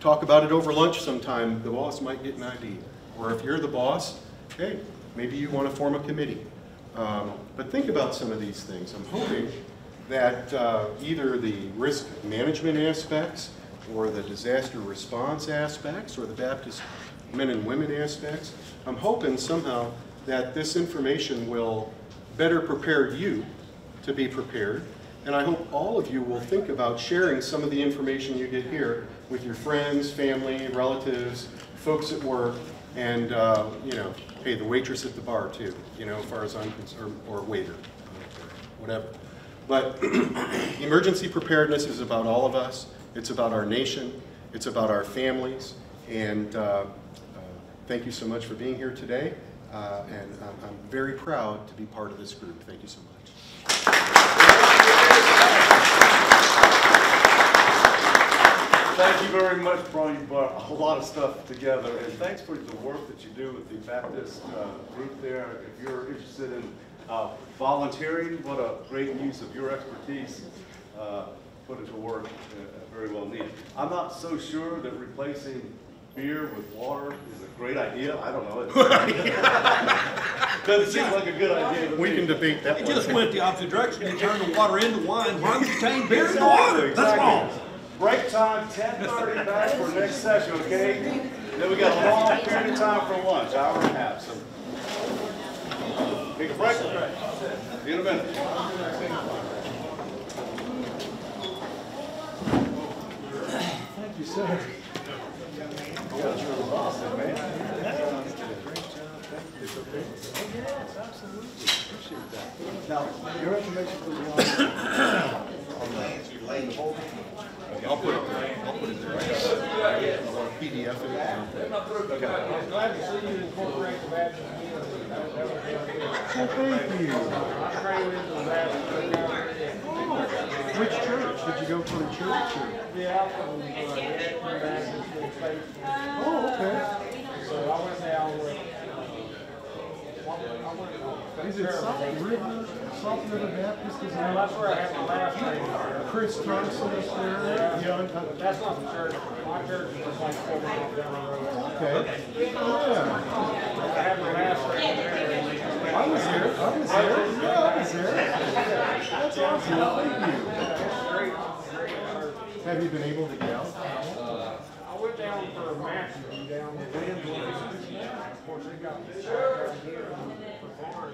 talk about it over lunch sometime. The boss might get an idea. Or if you're the boss, hey, maybe you want to form a committee. Um, but think about some of these things. I'm hoping that uh, either the risk management aspects or the disaster response aspects or the Baptist men and women aspects, I'm hoping somehow that this information will better prepare you to be prepared. And I hope all of you will think about sharing some of the information you get here with your friends, family, relatives, folks at work, and, uh, you know, hey, the waitress at the bar too, you know, as far as I'm concerned, or waiter, whatever. But emergency preparedness is about all of us. It's about our nation. It's about our families. And uh, uh, thank you so much for being here today. Uh, and I'm, I'm very proud to be part of this group. Thank you so much. Thank you very much, Brian. You brought a lot of stuff together, and thanks for the work that you do with the Baptist uh, group there. If you're interested in uh, volunteering, what a great use of your expertise uh, put it to work, uh, very well needed. I'm not so sure that replacing beer with water is a great idea. I don't know. Doesn't seem like a good idea We can debate that It one. just went the opposite direction. They turned the water into wine. Why would you change beer into water? That's wrong. Break time, ten thirty back for next session, okay? Then we got a long period of time for lunch, hour and a half, so. Take a break. See you in a minute. Now, your information will be on, I'll put it there. I'll put it there. I got a PDF of it. Glad to see you incorporate the Baptist community. Well, thank you. Train into the Baptist. Which church? Did you go for a church? Yeah, from, Richmond Baptist in Faith. Oh, okay. So I went down with, I went, I went. Is it Salt River? Salt River Baptist is Well, that's where I had my last training. Chris Thompson is there. Yeah, But that's not the church. My church is like four miles down the road. okay. Oh, yeah, I had my last training there. I was there. I was there. Yeah, I was there. That's awesome. Thank you. Have you been able to get out? I went down for a match and down the wind. Of course, they got this out here for barns.